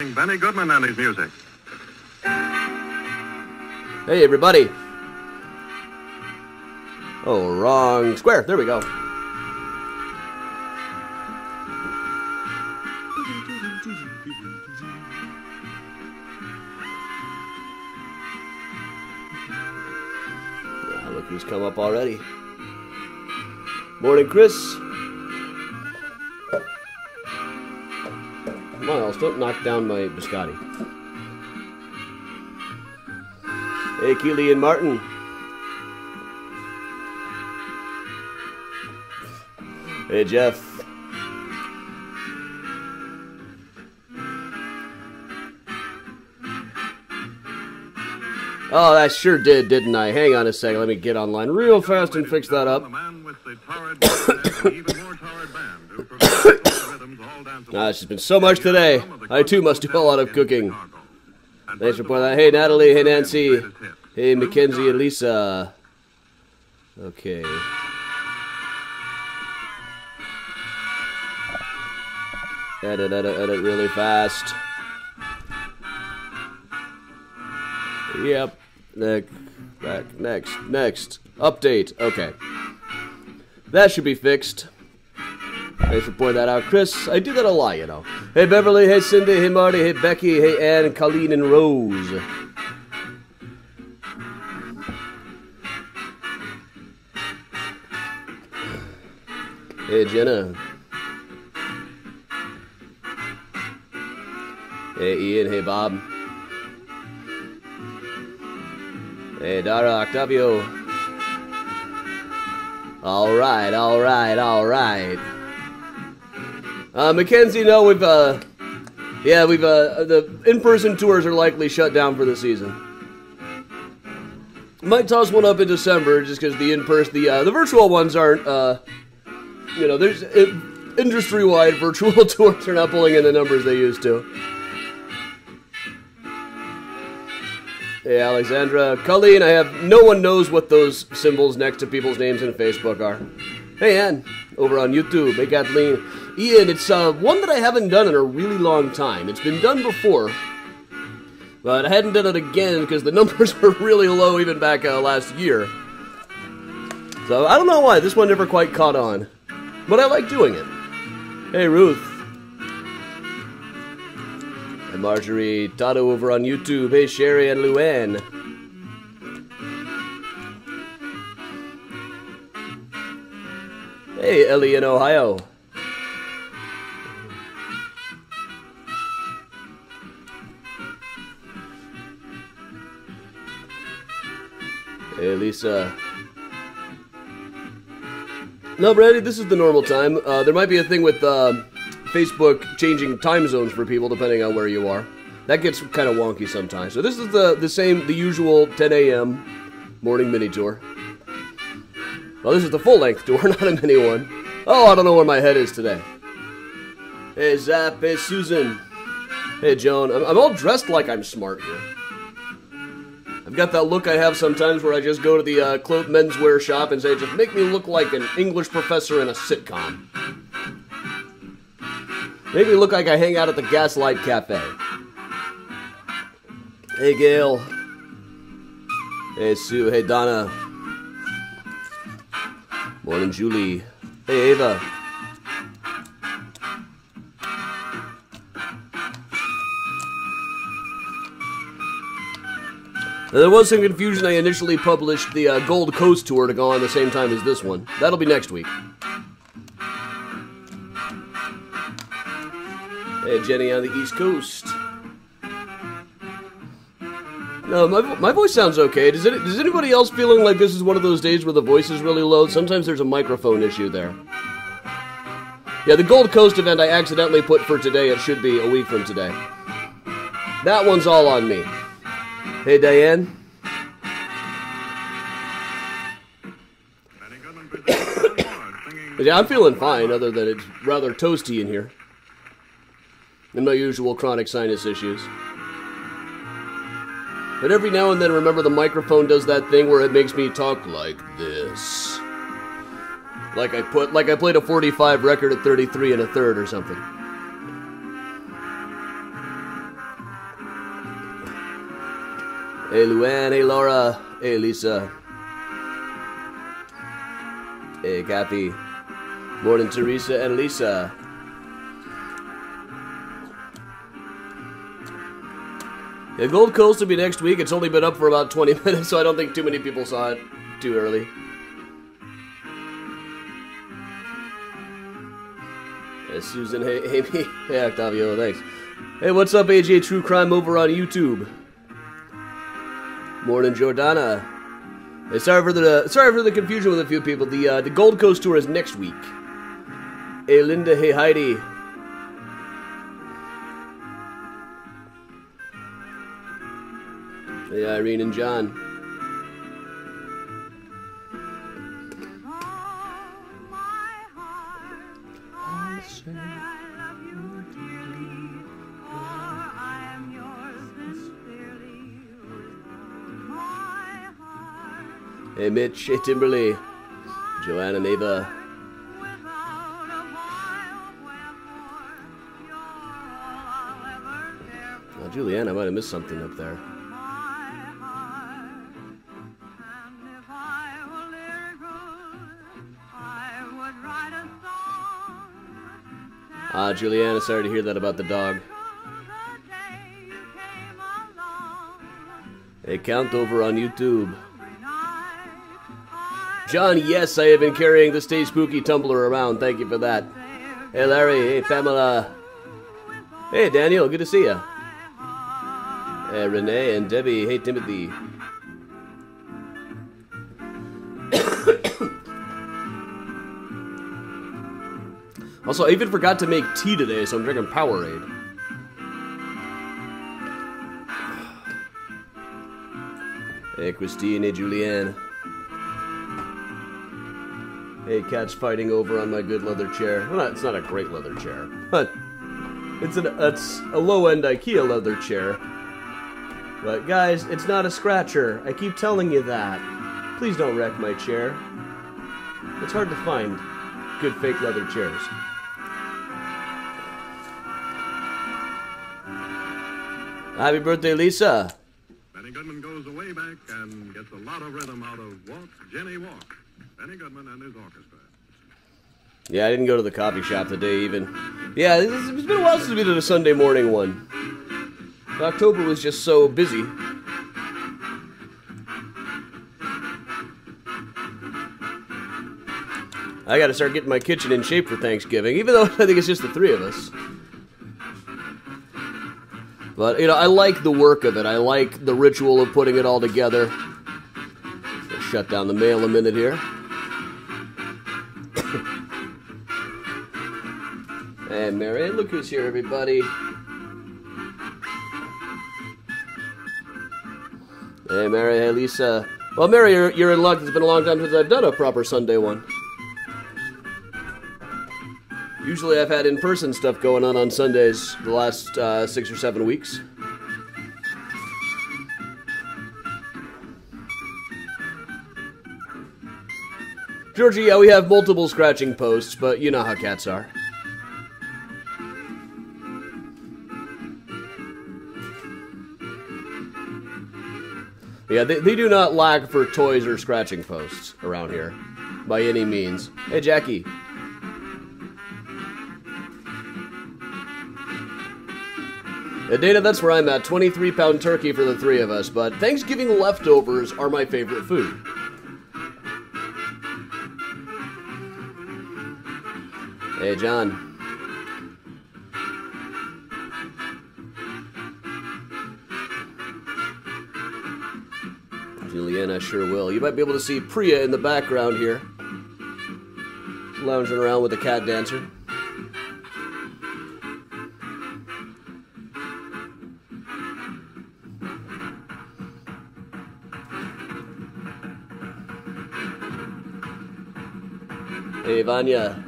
Benny Goodman and his music. Hey, everybody. Oh, wrong square. There we go. Ah, look who's come up already. Morning, Chris. Miles, don't knock down my biscotti. Hey, Keely and Martin. Hey, Jeff. Oh, that sure did, didn't I? Hang on a second. Let me get online real fast and fix that up. The man with the torrid mustache and even more torrid band who performs rhythms all dance Ah, just been so much today. I too must do a lot of cooking. Thanks for pointing that. Hey, Natalie. Hey, Nancy. Hey, Mackenzie and Lisa. Okay. Edit, edit, edit really fast. Yep. Next, back, next, next. Update. Okay. That should be fixed. Thanks for pointing that out, Chris. I do that a lot, you know. Hey, Beverly. Hey, Cindy. Hey, Marty. Hey, Becky. Hey, Ann, Colleen, and Rose. Hey, Jenna. Hey, Ian. Hey, Bob. Hey, Dara, Octavio. All right, all right, all right. Uh, Mackenzie, no, we've, uh, yeah, we've, uh, the in-person tours are likely shut down for the season. Might toss one up in December just because the in-person, the, uh, the virtual ones aren't, uh, you know, there's, industry-wide virtual tours are not pulling in the numbers they used to. Hey, Alexandra. Colleen, I have no one knows what those symbols next to people's names in Facebook are. Hey, Ann, over on YouTube. Hey, Kathleen. Ian, it's uh, one that I haven't done in a really long time. It's been done before, but I hadn't done it again because the numbers were really low even back uh, last year. So I don't know why this one never quite caught on, but I like doing it. Hey, Ruth. Hey, Marjorie Tato over on YouTube. Hey, Sherry and Luann. Hey, Ellie in Ohio. Hey, Lisa. No, Brady, this is the normal time. Uh, there might be a thing with uh, Facebook changing time zones for people depending on where you are. That gets kind of wonky sometimes. So this is the the same, the usual 10 a.m. morning mini tour. Well, this is the full length door, not a mini one. Oh, I don't know where my head is today. Hey, Zap. Hey, Susan. Hey, Joan. I'm, I'm all dressed like I'm smart here. I've got that look I have sometimes where I just go to the uh, cloth menswear shop and say, just make me look like an English professor in a sitcom. Make me look like I hang out at the Gaslight Cafe. Hey, Gail. Hey, Sue. Hey, Donna. Morning, Julie. Hey, Ava. Now, There was some confusion. I initially published the uh, Gold Coast tour to go on the same time as this one. That'll be next week. Hey, Jenny on the East Coast. No, my, my voice sounds okay. Does, it, does anybody else feeling like this is one of those days where the voice is really low? Sometimes there's a microphone issue there. Yeah, the Gold Coast event I accidentally put for today. It should be a week from today. That one's all on me. Hey, Diane. Yeah, I'm feeling fine, other than it's rather toasty in here. And my usual chronic sinus issues. But every now and then, remember the microphone does that thing where it makes me talk like this. Like I put, like I played a 45 record at 33 and a third or something. Hey Luann, hey Laura, hey Lisa, hey Kathy, morning Teresa and Lisa. The Gold Coast will be next week. It's only been up for about 20 minutes, so I don't think too many people saw it too early. Hey, Susan, hey, Amy, hey, Octavio, thanks. Hey, what's up, AJ True Crime over on YouTube? Morning, Jordana. Hey, sorry for the sorry for the confusion with a few people. The uh, the Gold Coast tour is next week. Hey, Linda. Hey, Heidi. Hey, Irene and John. Hey, Mitch. Hey, Timberly. Joanna Neva. Well, Julianne, I might have missed something up there. Ah, Juliana, sorry to hear that about the dog. Hey, count over on YouTube. John, yes, I have been carrying the Stay Spooky tumbler around. Thank you for that. Hey, Larry. Hey, Pamela. Hey, Daniel. Good to see you. Hey, Renee and Debbie. Hey, Timothy. Also, I even forgot to make tea today, so I'm drinking Powerade. Hey, Christine. Hey, Julianne. Hey, cat's fighting over on my good leather chair. Well, it's not a great leather chair, but it's an it's a low-end IKEA leather chair. But guys, it's not a scratcher. I keep telling you that. Please don't wreck my chair. It's hard to find good fake leather chairs. Happy birthday, Lisa. Benny Goodman goes way back and gets a lot of rhythm out of Walk, Jenny Walk. Benny Goodman and his orchestra. Yeah, I didn't go to the coffee shop today even. Yeah, it's it's been a while since we did a Sunday morning one. October was just so busy. I gotta start getting my kitchen in shape for Thanksgiving, even though I think it's just the three of us. But, you know, I like the work of it. I like the ritual of putting it all together. Let's Shut down the mail a minute here. Hey, Mary, look who's here, everybody. Hey, Mary, hey, Lisa. Well, Mary, you're, you're in luck. It's been a long time since I've done a proper Sunday one. Usually I've had in-person stuff going on on Sundays the last uh, six or seven weeks. Georgie, yeah, we have multiple scratching posts, but you know how cats are. Yeah, they, they do not lack for toys or scratching posts around here, by any means. Hey, Jackie. Yeah, Dana, that's where I'm at. 23 pound turkey for the three of us, but Thanksgiving leftovers are my favorite food. Hey, John. Juliana sure will. You might be able to see Priya in the background here, lounging around with the cat dancer. Hey, Vanya.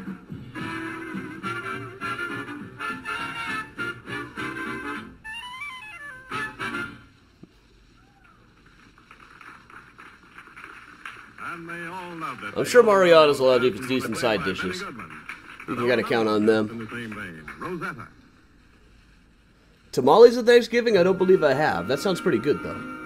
I'm sure Mariano's will have decent side dishes. You gotta count on them. Tamales at Thanksgiving? I don't believe I have. That sounds pretty good, though.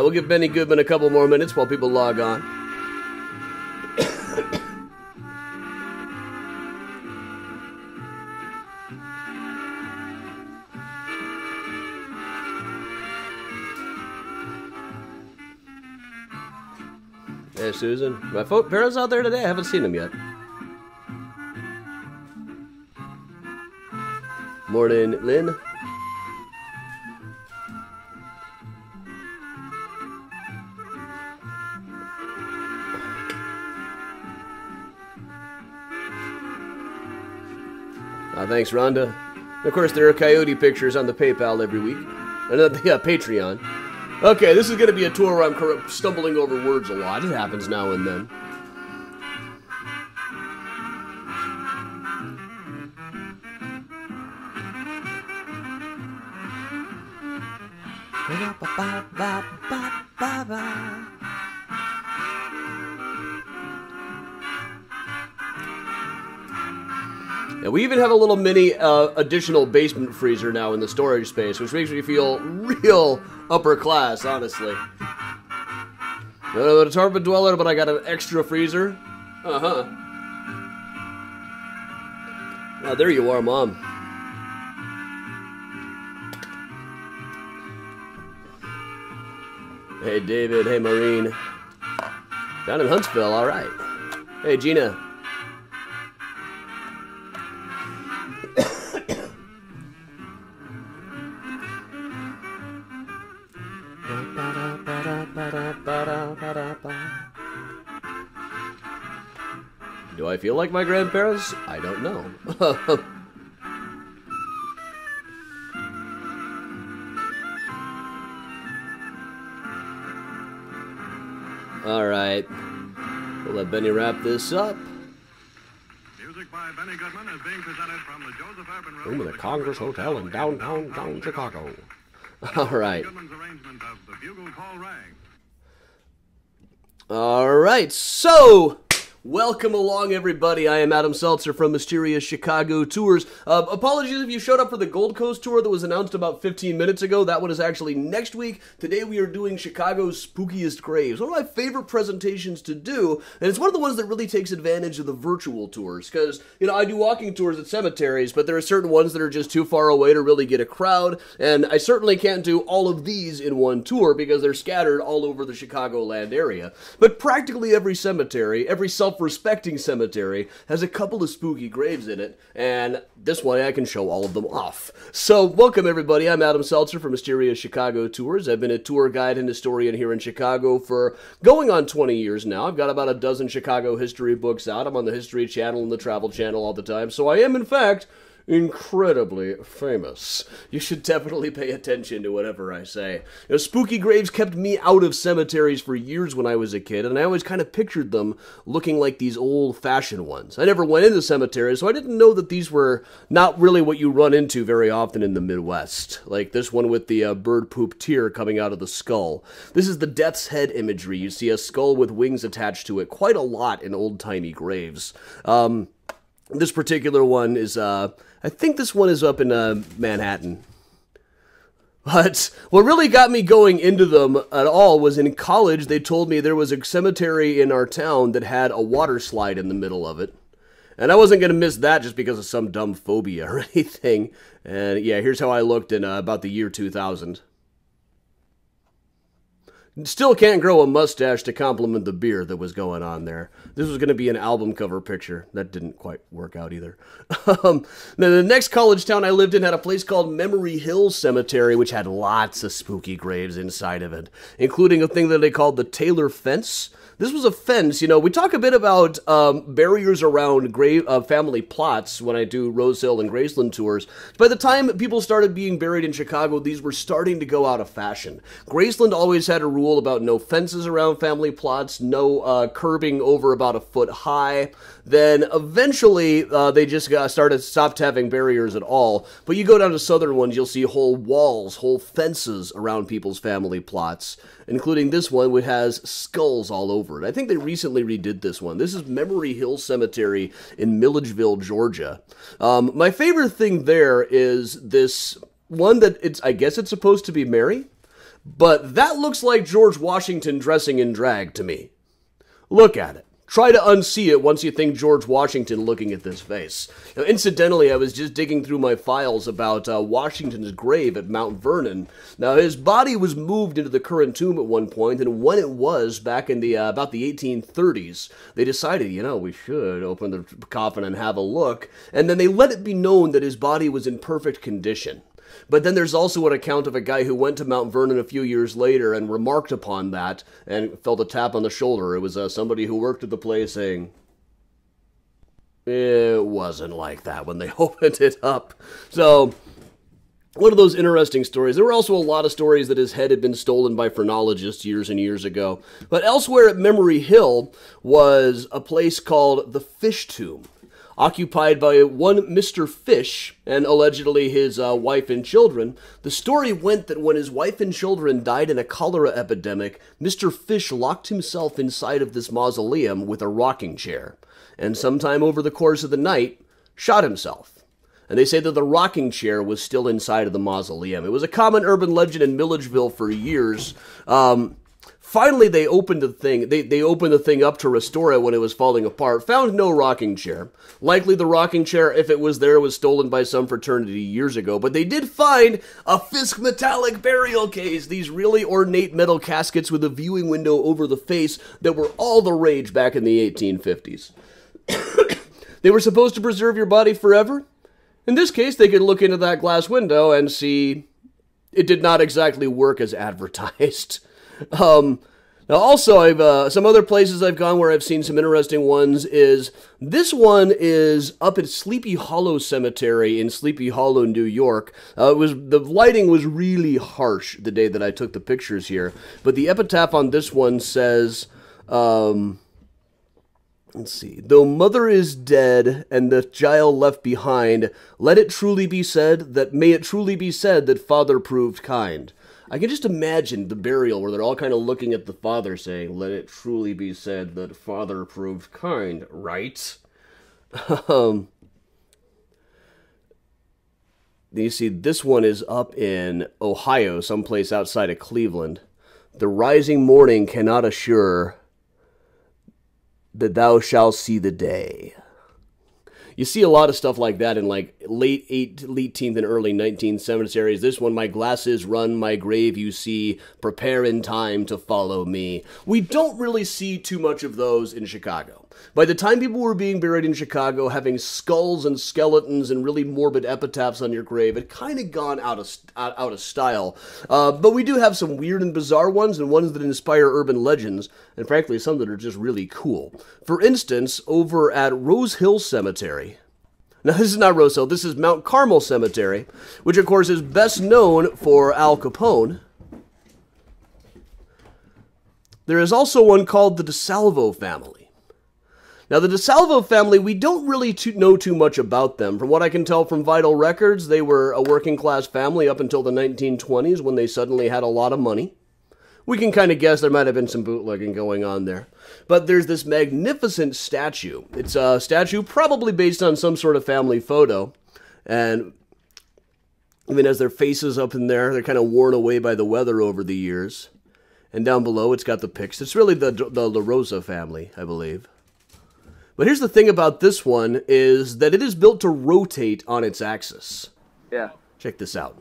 Right, we'll give Benny Goodman a couple more minutes while people log on. Hey, Susan. My fo- parents out there today? I haven't seen them yet. Morning, Lynn. Thanks, Rhonda. Of course, there are coyote pictures on the PayPal every week. And uh, the uh, Patreon. Okay, this is going to be a tour where I'm stumbling over words a lot. It happens now and then. Yeah, we even have a little mini uh, additional basement freezer now in the storage space, which makes me feel real upper class, honestly. No, no, it's Harvard Dweller, but I got an extra freezer. Uh huh. Ah, there you are, Mom. Hey, David. Hey, Maureen. Down in Huntsville, all right. Hey, Gina. Feel like my grandparents? I don't know. All right. We'll let Benny wrap this up. Music by Benny Goodman is being presented from the Joseph Urban Room, Room of the Congress Hotel in downtown, down Chicago. All right. Goodman's arrangement of the Bugle Call Rag. All right. So, welcome along, everybody. I am Adam Selzer from Mysterious Chicago Tours. Uh, apologies if you showed up for the Gold Coast tour that was announced about 15 minutes ago. That one is actually next week. Today we are doing Chicago's spookiest graves. One of my favorite presentations to do, and it's one of the ones that really takes advantage of the virtual tours. Because, you know, I do walking tours at cemeteries, but there are certain ones that are just too far away to really get a crowd, and I certainly can't do all of these in one tour because they're scattered all over the Chicagoland area. But practically every cemetery, every self respecting cemetery, has a couple of spooky graves in it, and this way I can show all of them off. So, welcome everybody. I'm Adam Selzer from Mysterious Chicago Tours. I've been a tour guide and historian here in Chicago for going on 20 years now. I've got about a dozen Chicago history books out. I'm on the History Channel and the Travel Channel all the time, so I am, in fact, incredibly famous. You should definitely pay attention to whatever I say. You know, spooky graves kept me out of cemeteries for years when I was a kid, and I always kind of pictured them looking like these old fashioned ones. I never went into cemeteries, so I didn't know that these were not really what you run into very often in the Midwest. Like this one with the uh, bird poop tear coming out of the skull. This is the death's head imagery. You see a skull with wings attached to it quite a lot in old timey graves. Um, this particular one is, uh, I think this one is up in uh, Manhattan. But what really got me going into them at all was in college, they told me there was a cemetery in our town that had a water slide in the middle of it. And I wasn't going to miss that just because of some dumb phobia or anything. And yeah, here's how I looked in uh, about the year 2000. Still can't grow a mustache to complement the beer that was going on there. This was going to be an album cover picture. That didn't quite work out either. um, now, the next college town I lived in had a place called Memory Hill Cemetery, which had lots of spooky graves inside of it, including a thing that they called the Taylor Fence. This was a fence, you know. We talk a bit about um, barriers around grave uh, family plots when I do Rose Hill and Graceland tours. By the time people started being buried in Chicago, these were starting to go out of fashion. Graceland always had a rule about no fences around family plots, no uh, curbing over about a foot high. Then eventually uh, they just got started stopped having barriers at all. But you go down to southern ones, you'll see whole walls, whole fences around people's family plots, including this one which has skulls all over it. I think they recently redid this one. This is Memory Hill Cemetery in Milledgeville, Georgia. Um, my favorite thing there is this one that it's I guess it's supposed to be Mary. but that looks like George Washington dressing in drag to me. Look at it. Try to unsee it once you think George Washington looking at this face. Now, incidentally, I was just digging through my files about uh, Washington's grave at Mount Vernon. Now, his body was moved into the current tomb at one point, and when it was back in the uh, about the 1830s, they decided, you know, we should open the coffin and have a look, and then they let it be known that his body was in perfect condition. But then there's also an account of a guy who went to Mount Vernon a few years later and remarked upon that and felt a tap on the shoulder. It was uh, somebody who worked at the place saying, it wasn't like that when they opened it up. So, one of those interesting stories. There were also a lot of stories that his head had been stolen by phrenologists years and years ago. But elsewhere at Memory Hill was a place called the Fish Tomb occupied by one Mr. Fish and allegedly his uh, wife and children. The story went that when his wife and children died in a cholera epidemic, Mr. Fish locked himself inside of this mausoleum with a rocking chair, and sometime over the course of the night, shot himself. And they say that the rocking chair was still inside of the mausoleum. It was a common urban legend in Milledgeville for years. Um, Finally, they opened the thing. They, they opened the thing up to restore it when it was falling apart. Found no rocking chair. Likely the rocking chair, if it was there, was stolen by some fraternity years ago. But they did find a Fisk metallic burial case. These really ornate metal caskets with a viewing window over the face that were all the rage back in the 1850s. they were supposed to preserve your body forever. In this case, they could look into that glass window and see it did not exactly work as advertised. Um, now, also, I've uh, some other places I've gone where I've seen some interesting ones. Is this one is up at Sleepy Hollow Cemetery in Sleepy Hollow, New York. Uh, it was the lighting was really harsh the day that I took the pictures here, but the epitaph on this one says. Um, Let's see. Though mother is dead and the child left behind, let it truly be said that may it truly be said that father proved kind. I can just imagine the burial where they're all kind of looking at the father saying, Let it truly be said that father proved kind, right? um, you see, this one is up in Ohio, someplace outside of Cleveland. The rising morning cannot assure that thou shalt see the day you see a lot of stuff like that in like late 18th and early 19th cemeteries. This one, my glasses run my grave, you see, prepare in time to follow me. We don't really see too much of those in Chicago. By the time people were being buried in Chicago, having skulls and skeletons and really morbid epitaphs on your grave, it kind of gone out of out of style. Uh, but we do have some weird and bizarre ones, and ones that inspire urban legends, and frankly, some that are just really cool. For instance, over at Rose Hill Cemetery. Now, this is not Rose Hill, this is Mount Carmel Cemetery, which, of course, is best known for Al Capone. There is also one called the DeSalvo family. Now, the DeSalvo family, we don't really too, know too much about them. From what I can tell from vital records, they were a working class family up until the 1920s when they suddenly had a lot of money. We can kind of guess there might have been some bootlegging going on there. But there's this magnificent statue. It's a statue probably based on some sort of family photo. And even as their faces up in there, they're kind of worn away by the weather over the years. And down below, it's got the pics. It's really the the La Rosa family, I believe. But here's the thing about this one is that it is built to rotate on its axis. Yeah. Check this out.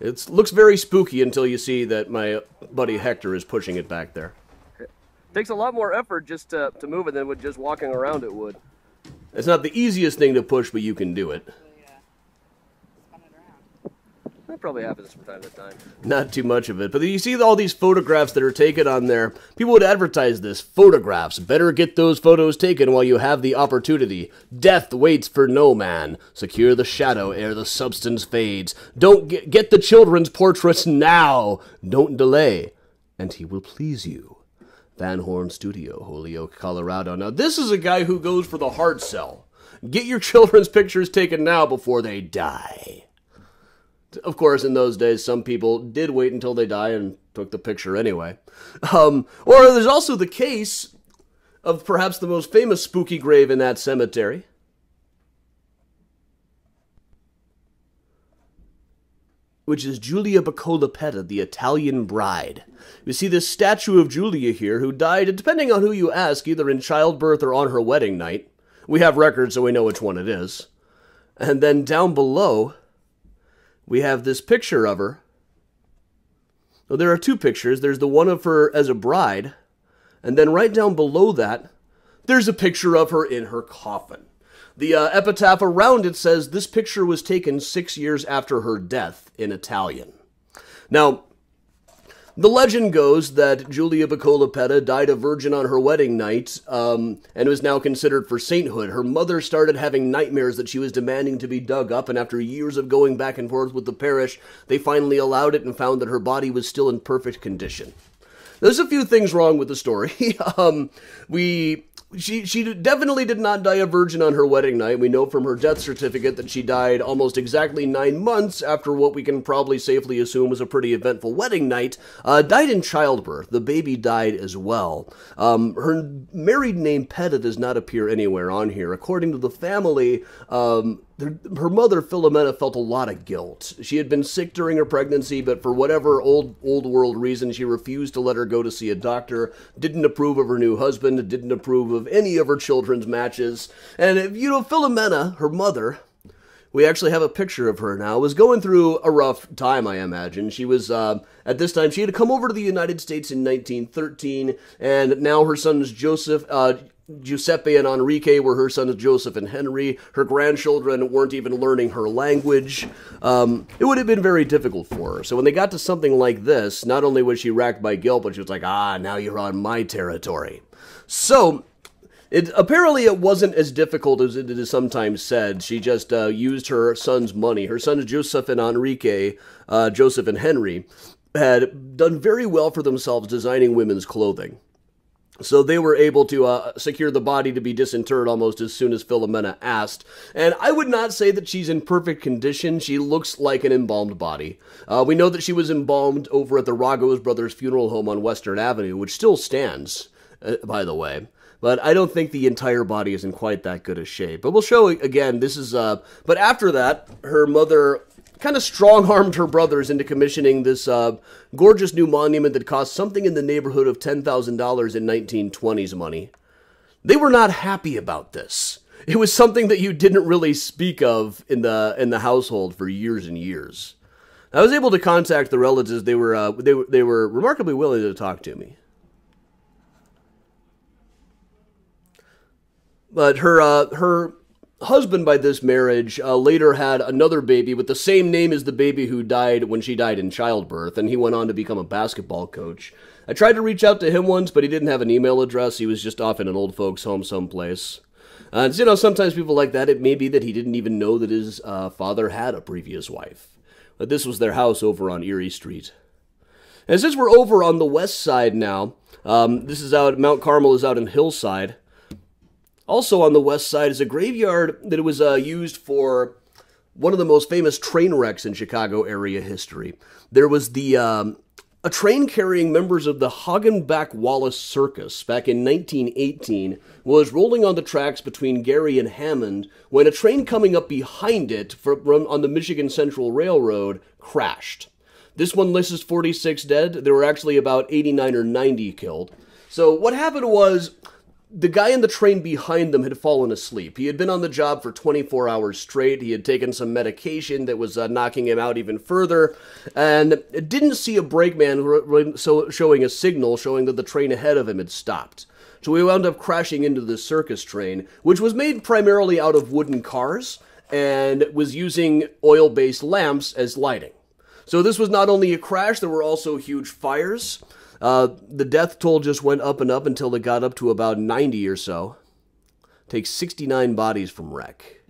It looks very spooky until you see that my buddy Hector is pushing it back there. It takes a lot more effort just to, to move it than with just walking around it would. It's not the easiest thing to push, but you can do it. That probably happens from time to time. Not too much of it. But you see all these photographs that are taken on there. People would advertise this photographs. Better get those photos taken while you have the opportunity. Death waits for no man. Secure the shadow ere the substance fades. Don't get, get the children's portraits now. Don't delay, and he will please you. Van Horn Studio, Holyoke, Colorado. Now, this is a guy who goes for the hard sell. Get your children's pictures taken now before they die. Of course, in those days, some people did wait until they die and took the picture anyway. Um, or there's also the case of perhaps the most famous spooky grave in that cemetery. which is Giulia Buccola Petta, the Italian bride. You see this statue of Julia here, who died, depending on who you ask, either in childbirth or on her wedding night. We have records, so we know which one it is. And then down below, we have this picture of her. Well, there are two pictures. There's the one of her as a bride, and then right down below that, there's a picture of her in her coffin. The uh, epitaph around it says this picture was taken six years after her death in Italian. Now, the legend goes that Giulia Buccola Petta died a virgin on her wedding night um, and was now considered for sainthood. Her mother started having nightmares that she was demanding to be dug up, and after years of going back and forth with the parish, they finally allowed it and found that her body was still in perfect condition. There's a few things wrong with the story. um, we she she definitely did not die a virgin on her wedding night. We know from her death certificate that she died almost exactly nine months after what we can probably safely assume was a pretty eventful wedding night. Uh, died in childbirth. The baby died as well. Um, her married name Petta does not appear anywhere on here. According to the family, um, her mother Philomena felt a lot of guilt. She had been sick during her pregnancy, but for whatever old old world reason, she refused to let her go to see a doctor. Didn't approve of her new husband. Didn't approve of any of her children's matches. And you know Philomena, her mother, we actually have a picture of her now. Was going through a rough time, I imagine. She was uh, at this time she had come over to the United States in 1913, and now her sons Joseph. Uh, Giuseppe and Enrique were her sons Joseph and Henry. Her grandchildren weren't even learning her language. Um, it would have been very difficult for her. So when they got to something like this, not only was she racked by guilt, but she was like, ah, now you're on my territory. So it apparently it wasn't as difficult as it is sometimes said. She just uh, used her son's money. Her sons Joseph and Enrique, uh, Joseph and Henry, had done very well for themselves designing women's clothing. So they were able to uh, secure the body to be disinterred almost as soon as Philomena asked. And I would not say that she's in perfect condition. She looks like an embalmed body. Uh, we know that she was embalmed over at the Ragos Brothers Funeral Home on Western Avenue, which still stands, uh, by the way. But I don't think the entire body is in quite that good a shape. But we'll show again. This is. Uh, but after that, her mother kind of strong armed her brothers into commissioning this uh, gorgeous new monument that cost something in the neighborhood of $10,000 in 1920s money. They were not happy about this. It was something that you didn't really speak of in the in the household for years and years. I was able to contact the relatives. They were uh, they were they were remarkably willing to talk to me. But her uh, her husband by this marriage uh, later had another baby with the same name as the baby who died when she died in childbirth, and he went on to become a basketball coach. I tried to reach out to him once, but he didn't have an email address. He was just off in an old folks' home someplace. Uh, and you know, sometimes people like that, it may be that he didn't even know that his uh, father had a previous wife. But this was their house over on Erie Street. And since we're over on the west side now, um, this is out, Mount Carmel is out in Hillside. Also on the west side is a graveyard that was uh, used for one of the most famous train wrecks in Chicago area history. There was the um, a train carrying members of the Hagenbeck Wallace Circus back in 1918 was rolling on the tracks between Gary and Hammond when a train coming up behind it from, on the Michigan Central Railroad crashed. This one lists 46 dead. There were actually about 89 or 90 killed. So what happened was the guy in the train behind them had fallen asleep. He had been on the job for 24 hours straight. He had taken some medication that was uh, knocking him out even further, and didn't see a brakeman so showing a signal showing that the train ahead of him had stopped. So he wound up crashing into the circus train, which was made primarily out of wooden cars and was using oil-based lamps as lighting. So this was not only a crash, there were also huge fires. Uh, the death toll just went up and up until it got up to about 90 or so. Takes 69 bodies from wreck.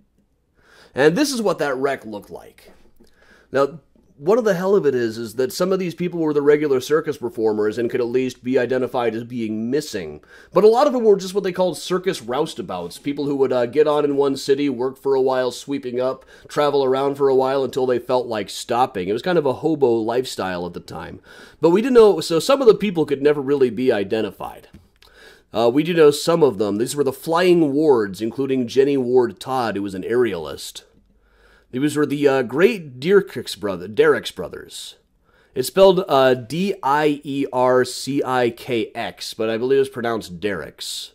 And this is what that wreck looked like. Now, of the hell of it is is that some of these people were the regular circus performers and could at least be identified as being missing. But a lot of them were just what they called circus roustabouts, people who would uh, get on in one city, work for a while, sweeping up, travel around for a while until they felt like stopping. It was kind of a hobo lifestyle at the time. But we didn't know, so some of the people could never really be identified. Uh, we do know some of them. These were the Flying Wards, including Jenny Ward Todd, who was an aerialist. These were the uh, great Dierckx brother, Derrick's brothers. It's spelled uh, D I E R C I K X, but I believe it's pronounced Derricks.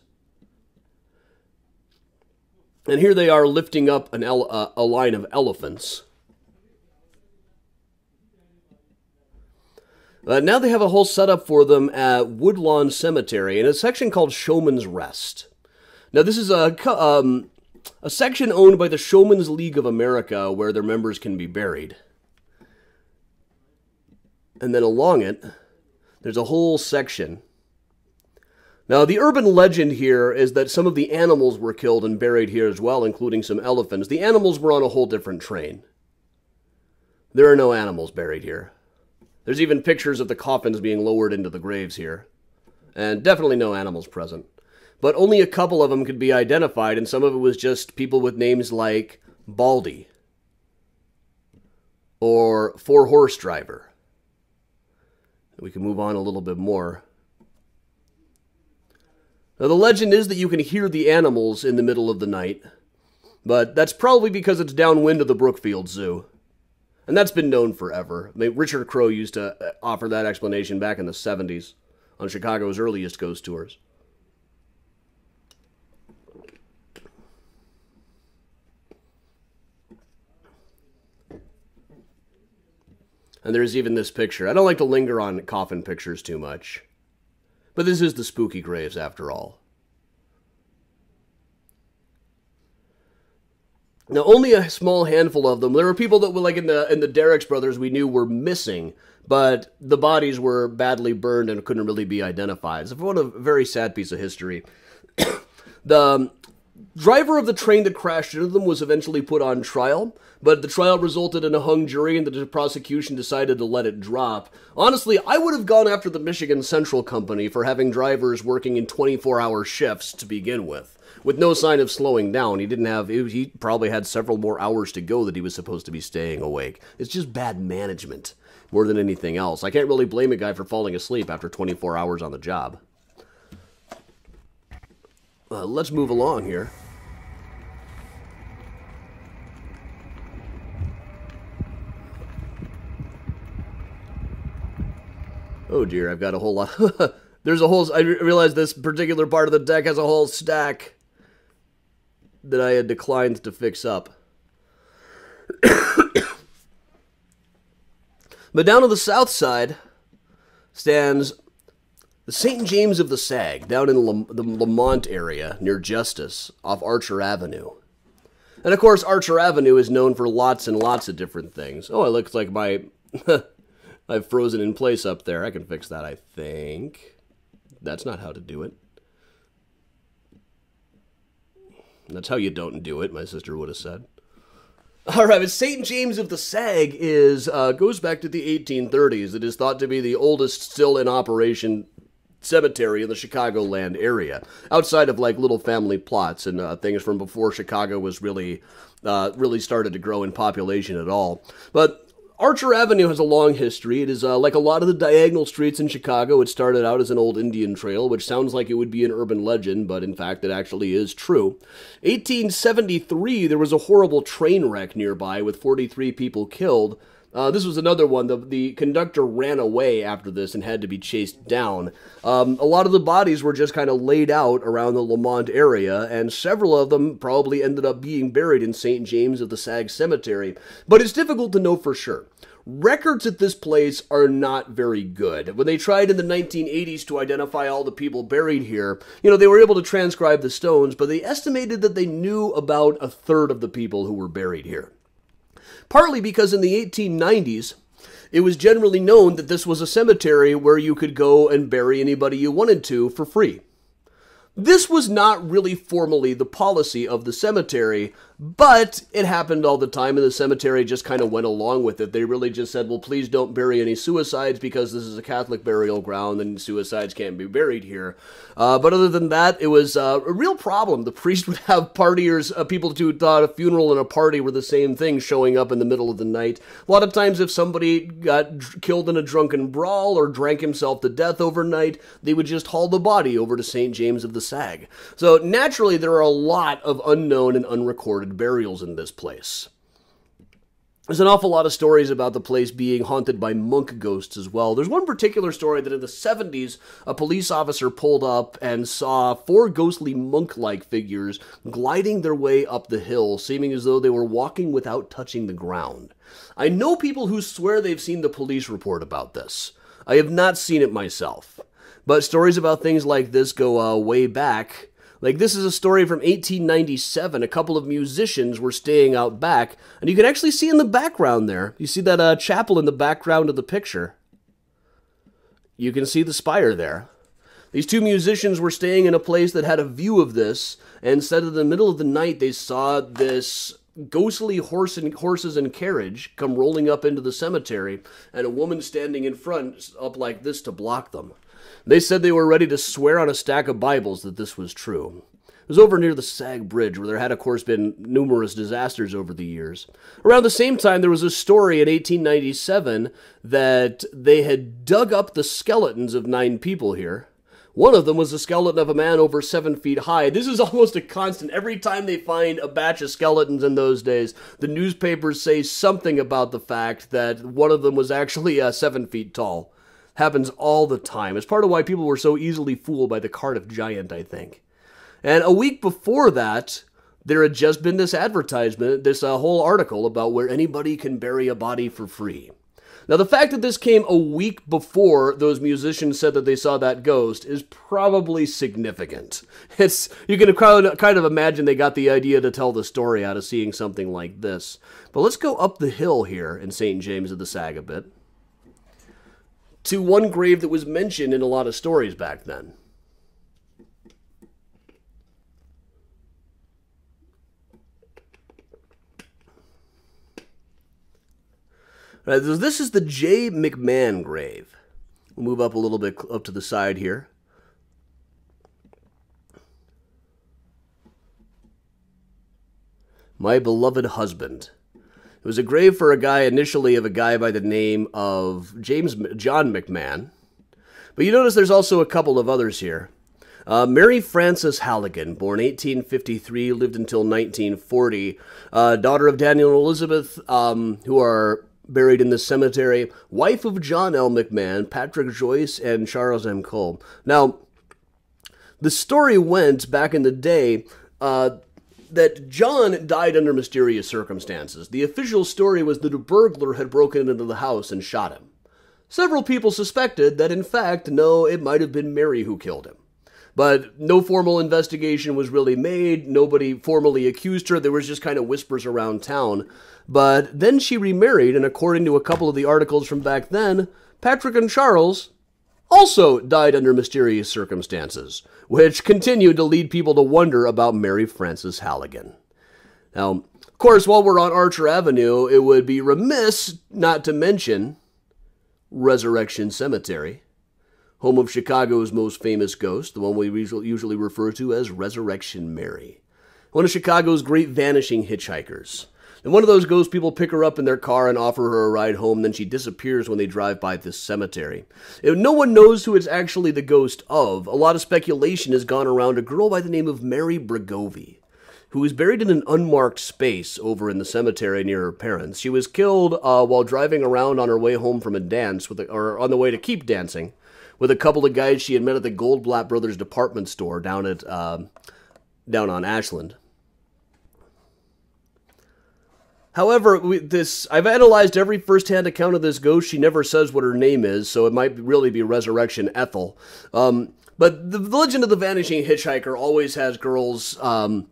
And here they are lifting up an ele- uh, a line of elephants. Uh, now they have a whole setup for them at Woodlawn Cemetery in a section called Showmen's Rest. Now this is a um, a section owned by the Showmen's League of America where their members can be buried. And then along it, there's a whole section. Now, the urban legend here is that some of the animals were killed and buried here as well, including some elephants. The animals were on a whole different train. There are no animals buried here. There's even pictures of the coffins being lowered into the graves here. And definitely no animals present. But only a couple of them could be identified, and some of it was just people with names like Baldy or Four Horse Driver. We can move on a little bit more. Now, the legend is that you can hear the animals in the middle of the night, but that's probably because it's downwind of the Brookfield Zoo. And that's been known forever. I mean, Richard Crowe used to uh, offer that explanation back in the 70s on Chicago's earliest ghost tours. And there's even this picture. I don't like to linger on coffin pictures too much. But this is the spooky graves after all. Now, only a small handful of them. There were people that were like in the in the Derricks brothers we knew were missing, but the bodies were badly burned and couldn't really be identified. So, what a very sad piece of history. the um, driver of the train that crashed into them was eventually put on trial, but the trial resulted in a hung jury and the prosecution decided to let it drop. Honestly, I would have gone after the Michigan Central Company for having drivers working in 24 hour shifts to begin with. With no sign of slowing down, he didn't have, he probably had several more hours to go that he was supposed to be staying awake. It's just bad management more than anything else. I can't really blame a guy for falling asleep after 24 hours on the job. Uh, let's move along here. Oh dear, I've got a whole lot. There's a whole. I realize this particular part of the deck has a whole stack that I had declined to fix up. but down on the south side stands the St. James of the Sag, down in the Lemont area near Justice, off Archer Avenue. And of course, Archer Avenue is known for lots and lots of different things. Oh, it looks like my I've frozen in place up there. I can fix that, I think. That's not how to do it. That's how you don't do it, my sister would have said. All right, but St. James of the Sag is uh, goes back to the 1830s. It is thought to be the oldest still in operation cemetery in the Chicagoland area, outside of like little family plots and uh, things from before Chicago was really, uh, really started to grow in population at all. But Archer Avenue has a long history. It is uh, like a lot of the diagonal streets in Chicago. It started out as an old Indian trail, which sounds like it would be an urban legend, but in fact, it actually is true. 1873, there was a horrible train wreck nearby with 43 people killed. Uh, this was another one. The, the conductor ran away after this and had to be chased down. Um, a lot of the bodies were just kind of laid out around the Lemont area, and several of them probably ended up being buried in St. James of the Sag Cemetery. But it's difficult to know for sure. Records at this place are not very good. When they tried in the 1980s to identify all the people buried here, you know, they were able to transcribe the stones, but they estimated that they knew about a third of the people who were buried here partly because in the 1890s, it was generally known that this was a cemetery where you could go and bury anybody you wanted to for free. This was not really formally the policy of the cemetery, but it happened all the time, and the cemetery just kind of went along with it. They really just said, well, please don't bury any suicides because this is a Catholic burial ground and suicides can't be buried here. Uh, but other than that, it was uh, a real problem. The priest would have partiers, uh, people who thought a funeral and a party were the same thing, showing up in the middle of the night. A lot of times, if somebody got killed in a drunken brawl or drank himself to death overnight, they would just haul the body over to St. James of the Sag. So naturally, there are a lot of unknown and unrecorded burials in this place. there's an awful lot of stories about the place being haunted by monk ghosts as well. There's one particular story that in the 70s, a police officer pulled up and saw four ghostly monk like figures gliding their way up the hill, seeming as though they were walking without touching the ground. I know people who swear they've seen the police report about this. I have not seen it myself. But stories about things like this go uh, way back. Like, this is a story from 1897. A couple of musicians were staying out back, and you can actually see in the background there. You see that uh, chapel in the background of the picture. You can see the spire there. These two musicians were staying in a place that had a view of this, and said in the middle of the night they saw this ghostly horse and horses and carriage come rolling up into the cemetery, and a woman standing in front up like this to block them. They said they were ready to swear on a stack of Bibles that this was true. It was over near the Sag Bridge, where there had, of course, been numerous disasters over the years. Around the same time, there was a story in 1897 that they had dug up the skeletons of nine people here. One of them was the skeleton of a man over seven feet high. This is almost a constant. Every time they find a batch of skeletons in those days, the newspapers say something about the fact that one of them was actually uh, seven feet tall happens all the time. It's part of why people were so easily fooled by the Cardiff Giant, I think. And a week before that, there had just been this advertisement, this uh, whole article about where anybody can bury a body for free. Now, the fact that this came a week before those musicians said that they saw that ghost is probably significant. It's you can kind of imagine they got the idea to tell the story out of seeing something like this. But let's go up the hill here in St. James of the Sag a bit to one grave that was mentioned in a lot of stories back then. Right, so this is the J. McMahon grave. We'll move up a little bit up to the side here. My beloved husband. It was a grave for a guy initially of a guy by the name of James John McMahon. But you notice there's also a couple of others here. Uh, Mary Frances Halligan, born 1853, lived until 1940, uh, daughter of Daniel and Elizabeth, um, who are buried in the cemetery, wife of John L. McMahon, Patrick Joyce, and Charles M. Cole. Now, the story went back in the day. Uh, that John died under mysterious circumstances. The official story was that a burglar had broken into the house and shot him. Several people suspected that, in fact, no, it might have been Mary who killed him. But no formal investigation was really made. Nobody formally accused her. There was just kind of whispers around town. But then she remarried, and according to a couple of the articles from back then, Patrick and Charles also died under mysterious circumstances, which continued to lead people to wonder about Mary Frances Halligan. Now, of course, while we're on Archer Avenue, it would be remiss not to mention Resurrection Cemetery, home of Chicago's most famous ghost, the one we usually refer to as Resurrection Mary, one of Chicago's great vanishing hitchhikers. And one of those ghost people pick her up in their car and offer her a ride home, then she disappears when they drive by this cemetery. no one knows who it's actually the ghost of. A lot of speculation has gone around a girl by the name of Mary Bregovy who was buried in an unmarked space over in the cemetery near her parents. She was killed uh, while driving around on her way home from a dance, with a, or on the way to keep dancing, with a couple of guys she had met at the Goldblatt Brothers department store down at uh, down on Ashland. However, we, this I've analyzed every first-hand account of this ghost. She never says what her name is, so it might really be Resurrection Ethel. Um, but the, the, legend of the vanishing hitchhiker always has girls um,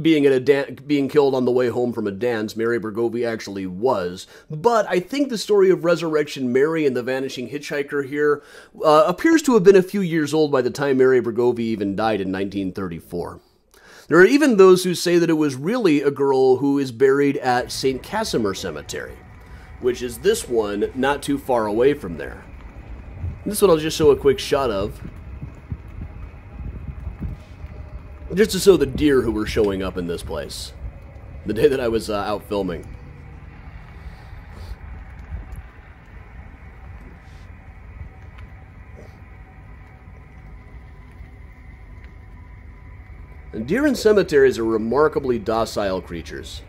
being at a dan- being killed on the way home from a dance. Mary Bregovy actually was, but I think the story of Resurrection Mary and the vanishing hitchhiker here uh, appears to have been a few years old by the time Mary Bregovy even died in 1934. There are even those who say that it was really a girl who is buried at St. Casimir Cemetery, which is this one not too far away from there. This one I'll just show a quick shot of. Just to show the deer who were showing up in this place. The day that I was uh, out filming. Deer in cemeteries are remarkably docile creatures.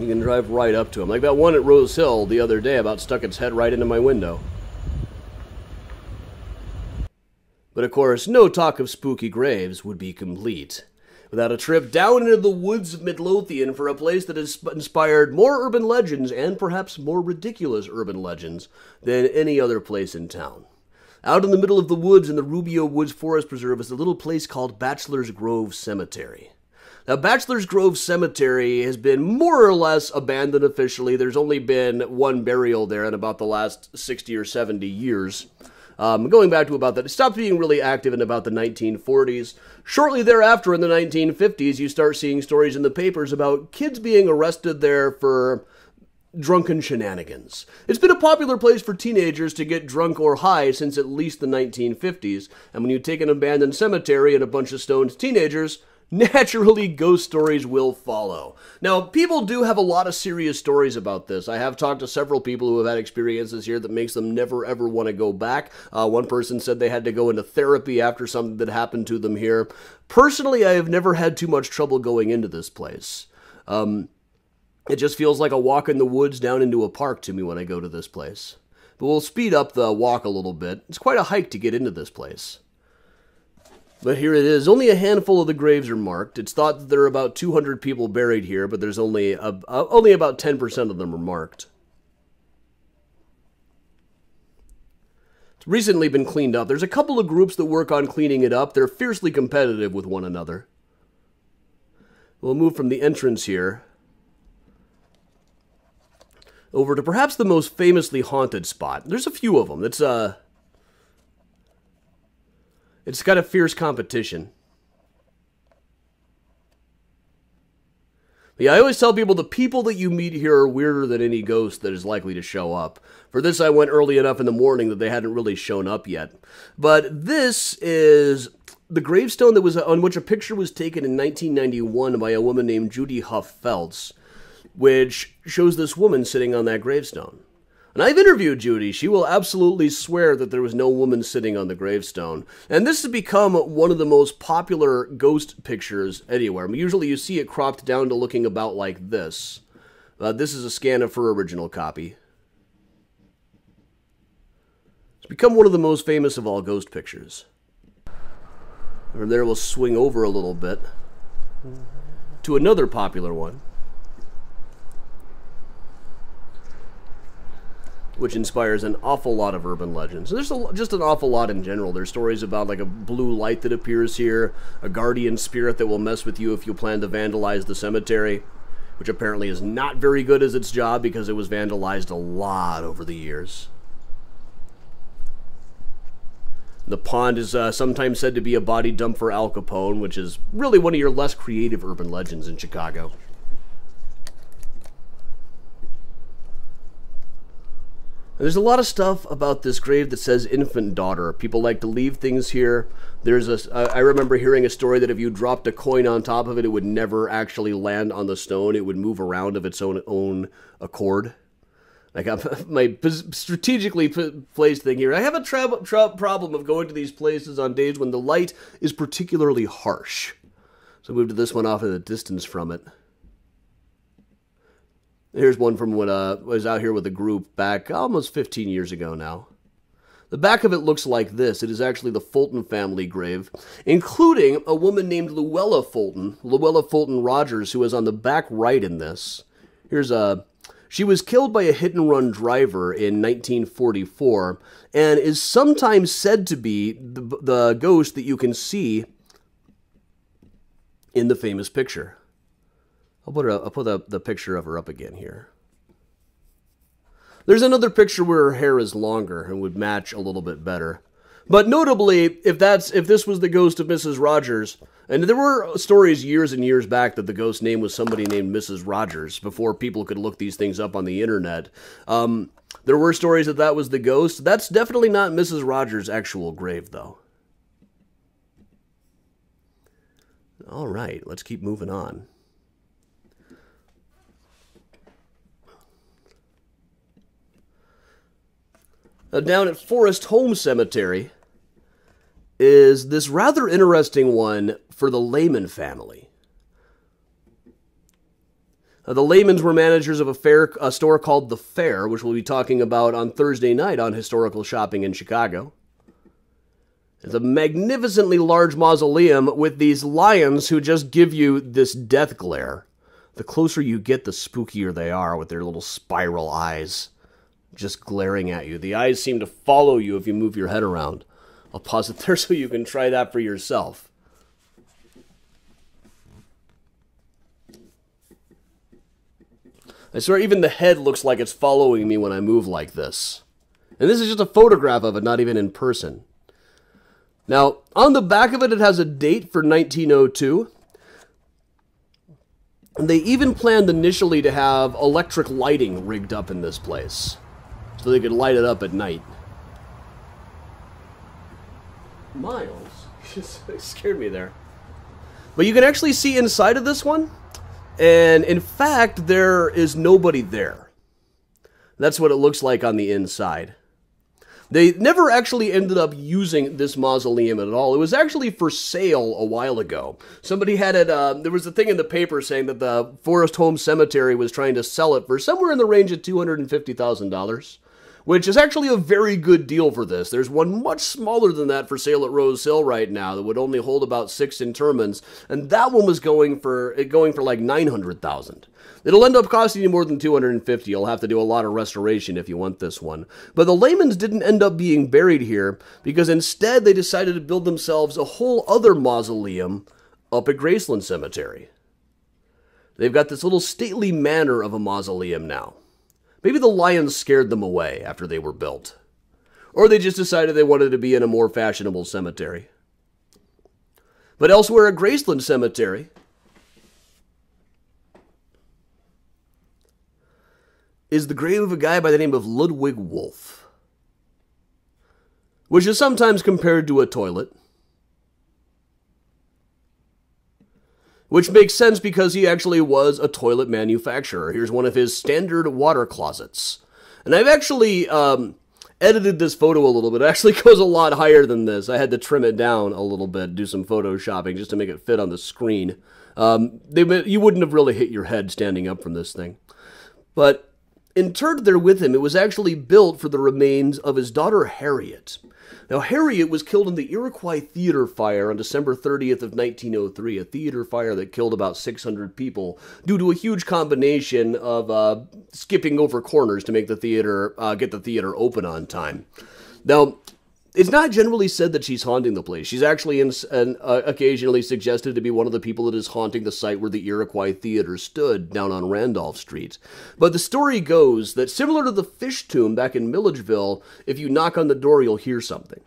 You can drive right up to them. Like that one at Rose Hill the other day about stuck its head right into my window. But of course, no talk of spooky graves would be complete without a trip down into the woods of Midlothian for a place that has inspired more urban legends and perhaps more ridiculous urban legends than any other place in town. Out in the middle of the woods in the Rubio Woods Forest Preserve is a little place called Bachelor's Grove Cemetery. Now, Bachelor's Grove Cemetery has been more or less abandoned officially. There's only been one burial there in about the last 60 or 70 years. Um, going back to about that, it stopped being really active in about the 1940s. Shortly thereafter, in the 1950s, you start seeing stories in the papers about kids being arrested there for drunken shenanigans. It's been a popular place for teenagers to get drunk or high since at least the 1950s, and when you take an abandoned cemetery and a bunch of stoned teenagers, naturally ghost stories will follow. Now, people do have a lot of serious stories about this. I have talked to several people who have had experiences here that makes them never ever want to go back. Uh, one person said they had to go into therapy after something that happened to them here. Personally, I have never had too much trouble going into this place. Um, it just feels like a walk in the woods down into a park to me when I go to this place. But we'll speed up the walk a little bit. It's quite a hike to get into this place. But here it is. Only a handful of the graves are marked. It's thought that there are about 200 people buried here, but there's only uh, only about 10% of them are marked. It's recently been cleaned up. There's a couple of groups that work on cleaning it up. They're fiercely competitive with one another. We'll move from the entrance here over to perhaps the most famously haunted spot. There's a few of them. It's uh it's got a fierce competition. Yeah, I always tell people the people that you meet here are weirder than any ghost that is likely to show up. For this, I went early enough in the morning that they hadn't really shown up yet. But this is the gravestone that was on which a picture was taken in 1991 by a woman named Judy Huff Feltz, which shows this woman sitting on that gravestone. And I've interviewed Judy. She will absolutely swear that there was no woman sitting on the gravestone. And this has become one of the most popular ghost pictures anywhere. Usually you see it cropped down to looking about like this. Uh, this is a scan of her original copy. It's become one of the most famous of all ghost pictures. From there, we'll swing over a little bit to another popular one. Which inspires an awful lot of urban legends. There's a, just an awful lot in general. There's stories about like a blue light that appears here, a guardian spirit that will mess with you if you plan to vandalize the cemetery, which apparently is not very good as its job because it was vandalized a lot over the years. The pond is uh, sometimes said to be a body dump for Al Capone, which is really one of your less creative urban legends in Chicago. There's a lot of stuff about this grave that says infant daughter. People like to leave things here. There's a. I remember hearing a story that if you dropped a coin on top of it, it would never actually land on the stone. It would move around of its own own accord. Like I'm, my strategically placed thing here. I have a problem of going to these places on days when the light is particularly harsh. So I moved to this one off in the distance from it. Here's one from when uh, I was out here with a group back almost 15 years ago now. The back of it looks like this. It is actually the Fulton family grave, including a woman named Luella Fulton, Luella Fulton Rogers, who is on the back right in this. Here's a. She was killed by a hit and run driver in 1944 and is sometimes said to be the, the ghost that you can see in the famous picture. I'll put, I'll put the, the picture of her up again here. There's another picture where her hair is longer and would match a little bit better. But notably, if that's if this was the ghost of Mrs. Rogers, and there were stories years and years back that the ghost name was somebody named Mrs. Rogers before people could look these things up on the internet. Um, there were stories that that was the ghost. That's definitely not Mrs. Rogers' actual grave, though. All right, let's keep moving on. Uh, down at Forest Home Cemetery is this rather interesting one for the Lehman family. Uh, the Lehmans were managers of a fair a store called The Fair, which we'll be talking about on Thursday night on Historical Shopping in Chicago. It's a magnificently large mausoleum with these lions who just give you this death glare. The closer you get, the spookier they are with their little spiral eyes just glaring at you. The eyes seem to follow you if you move your head around. I'll pause it there so you can try that for yourself. I swear, even the head looks like it's following me when I move like this. And this is just a photograph of it, not even in person. Now, on the back of it, it has a date for 1902. And they even planned initially to have electric lighting rigged up in this place so they could light it up at night. Miles? Scared me there. But you can actually see inside of this one, and in fact, there is nobody there. That's what it looks like on the inside. They never actually ended up using this mausoleum at all. It was actually for sale a while ago. Somebody had it, uh, there was a thing in the paper saying that the Forest Home Cemetery was trying to sell it for somewhere in the range of $250,000 which is actually a very good deal for this. There's one much smaller than that for sale at Rose Hill right now that would only hold about six interments, and that one was going for going for like nine hundred thousand. It'll end up costing you more than 250. You'll have to do a lot of restoration if you want this one. But the Lehmans didn't end up being buried here because instead they decided to build themselves a whole other mausoleum up at Graceland Cemetery. They've got this little stately manor of a mausoleum now. Maybe the lions scared them away after they were built. Or they just decided they wanted to be in a more fashionable cemetery. But elsewhere at Graceland Cemetery, is the grave of a guy by the name of Ludwig Wolff, which is sometimes compared to a toilet. Which makes sense because he actually was a toilet manufacturer. Here's one of his standard water closets. And I've actually um, edited this photo a little bit. It actually goes a lot higher than this. I had to trim it down a little bit, do some photoshopping just to make it fit on the screen. Um, they, you wouldn't have really hit your head standing up from this thing. But interred there with him, it was actually built for the remains of his daughter Harriet. Now, Harriet was killed in the Iroquois Theater fire on December 30th of 1903, a theater fire that killed about 600 people due to a huge combination of uh, skipping over corners to make the theater uh, get the theater open on time. Now, it's not generally said that she's haunting the place. She's actually in, uh, occasionally suggested to be one of the people that is haunting the site where the Iroquois Theater stood down on Randolph Street. But the story goes that similar to the fish tomb back in Milledgeville, if you knock on the door, you'll hear something.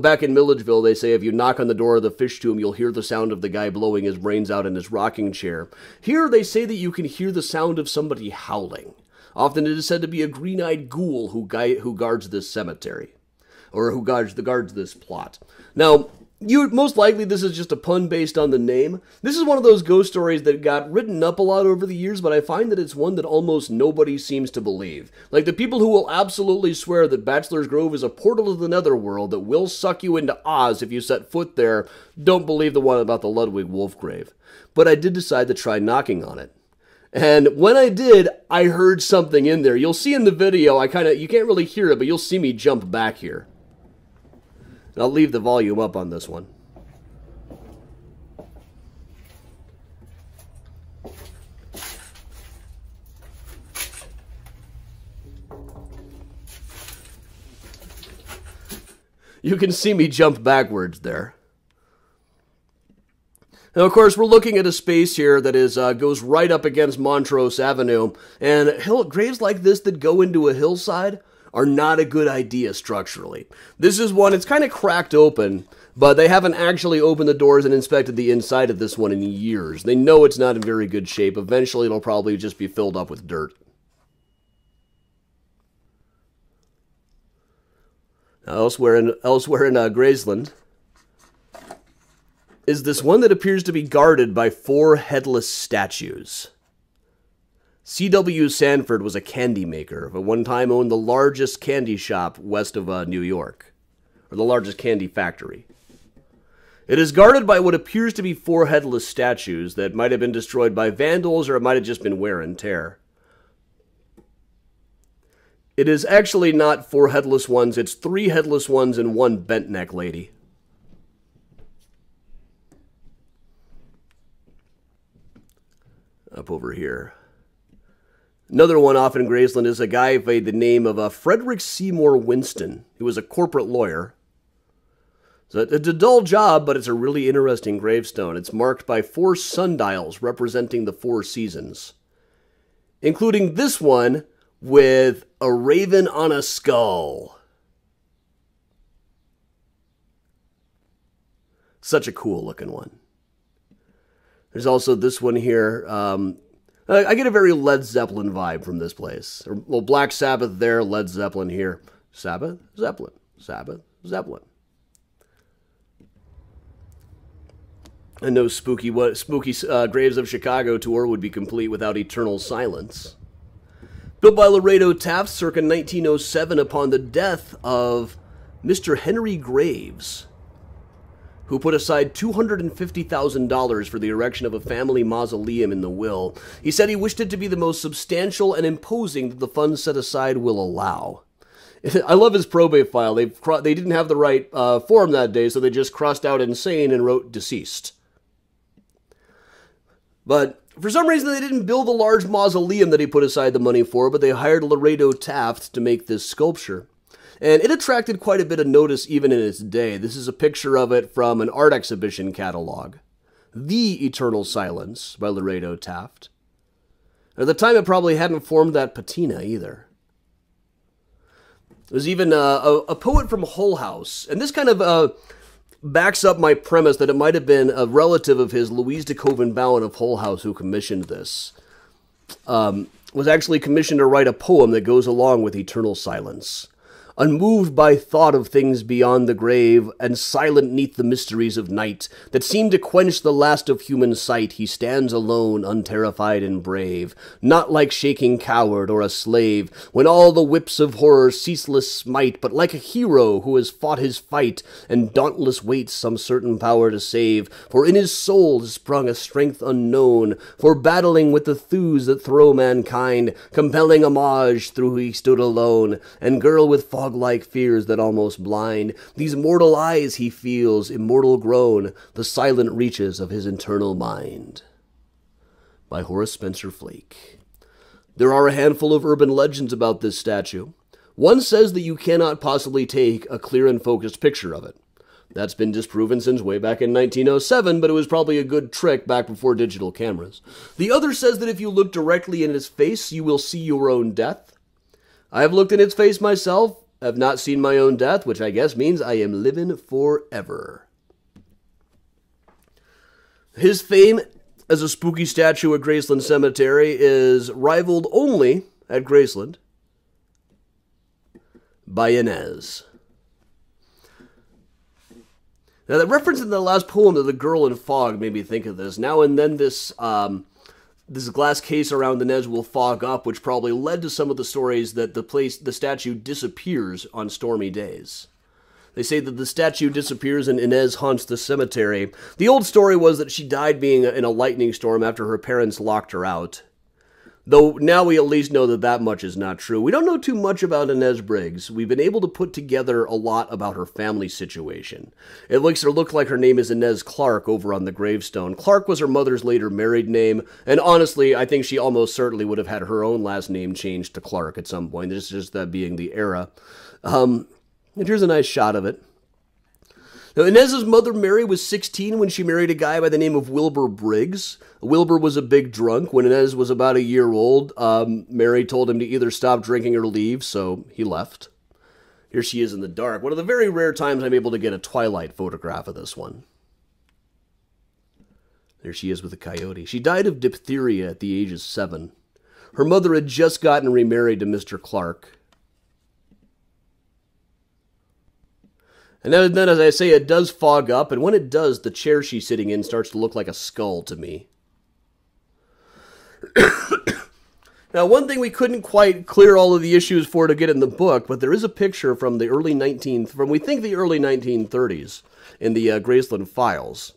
Back in Milledgeville, they say if you knock on the door of the fish tomb, you'll hear the sound of the guy blowing his brains out in his rocking chair. Here, they say that you can hear the sound of somebody howling. Often it is said to be a green eyed ghoul who, who guards this cemetery or who guards the guards this plot. Now, you most likely this is just a pun based on the name. This is one of those ghost stories that got written up a lot over the years, but I find that it's one that almost nobody seems to believe. Like the people who will absolutely swear that Bachelor's Grove is a portal to the netherworld that will suck you into Oz if you set foot there, don't believe the one about the Ludwig Wolff grave. But I did decide to try knocking on it. And when I did, I heard something in there. You'll see in the video, I kind of, you can't really hear it, but you'll see me jump back here. I'll leave the volume up on this one. You can see me jump backwards there. Now, of course, we're looking at a space here that is uh, goes right up against Montrose Avenue, and hill graves like this that go into a hillside are not a good idea structurally. This is one, it's kind of cracked open, but they haven't actually opened the doors and inspected the inside of this one in years. They know it's not in very good shape. Eventually, it'll probably just be filled up with dirt. Now, elsewhere in, elsewhere in uh, Graceland is this one that appears to be guarded by four headless statues. C.W. Sanford was a candy maker, but one time owned the largest candy shop west of uh, New York, or the largest candy factory. It is guarded by what appears to be four headless statues that might have been destroyed by vandals or it might have just been wear and tear. It is actually not four headless ones, it's three headless ones and one bent neck lady. Up over here. Another one off in Graceland is a guy by the name of uh, Frederick Seymour Winston. He was a corporate lawyer. So it's a dull job, but it's a really interesting gravestone. It's marked by four sundials representing the four seasons, including this one with a raven on a skull. Such a cool looking one. There's also this one here. Um, I get a very Led Zeppelin vibe from this place. Well, Black Sabbath there, Led Zeppelin here. Sabbath, Zeppelin, Sabbath, Zeppelin. And no spooky what spooky uh, Graves of Chicago tour would be complete without Eternal Silence. Built by Lorado Taft circa 1907 upon the death of Mr. Henry Graves, who put aside $250,000 for the erection of a family mausoleum in the will. He said he wished it to be the most substantial and imposing that the funds set aside will allow. I love his probate file. They they didn't have the right uh, form that day, so they just crossed out insane and wrote deceased. But for some reason, they didn't build the large mausoleum that he put aside the money for, but they hired Lorado Taft to make this sculpture. And it attracted quite a bit of notice even in its day. This is a picture of it from an art exhibition catalog The Eternal Silence by Lorado Taft. At the time, it probably hadn't formed that patina either. There's even uh, a, a, poet from Hull House, and this kind of uh, backs up my premise that it might have been a relative of his, Louise de Koven-Bowen of Hull House, who commissioned this. Um, was actually commissioned to write a poem that goes along with Eternal Silence unmoved by thought of things beyond the grave, and silent neath the mysteries of night, that seem to quench the last of human sight, he stands alone, unterrified and brave, not like shaking coward or a slave, when all the whips of horror ceaseless smite, but like a hero who has fought his fight, and dauntless waits some certain power to save, for in his soul is sprung a strength unknown, for battling with the thews that throw mankind, compelling homage through he stood alone, and girl with fog like fears that almost blind. These mortal eyes he feels, immortal grown, the silent reaches of his internal mind. By Horace Spencer Flake. There are a handful of urban legends about this statue. One says that you cannot possibly take a clear and focused picture of it. That's been disproven since way back in 1907, but it was probably a good trick back before digital cameras. The other says that if you look directly in its face, you will see your own death. I have looked in its face myself, have not seen my own death, which I guess means I am living forever. His fame as a spooky statue at Graceland Cemetery is rivaled only at Graceland by Inez. Now, the reference in the last poem to the girl in fog made me think of this. Now and then, this um, this glass case around the Nez will fog up, which probably led to some of the stories that the place the statue disappears on stormy days. They say that the statue disappears and Inez haunts the cemetery. The old story was that she died being in a lightning storm after her parents locked her out. Though now we at least know that that much is not true. We don't know too much about Inez Briggs. We've been able to put together a lot about her family situation. It looks to look like her name is Inez Clark over on the gravestone. Clark was her mother's later married name, and honestly, I think she almost certainly would have had her own last name changed to Clark at some point. It's just that being the era. Um, and here's a nice shot of it. Now, Inez's mother, Mary, was 16 when she married a guy by the name of Wilbur Briggs. Wilbur was a big drunk. When Inez was about a year old, um, Mary told him to either stop drinking or leave, so he left. Here she is in the dark. One of the very rare times I'm able to get a twilight photograph of this one. There she is with a coyote. She died of diphtheria at the age of seven. Her mother had just gotten remarried to Mr. Clark. And then, as I say, it does fog up, and when it does, the chair she's sitting in starts to look like a skull to me. Now, one thing we couldn't quite clear all of the issues for to get in the book, but there is a picture from the early 19th, from we think the early 1930s in the uh, Graceland files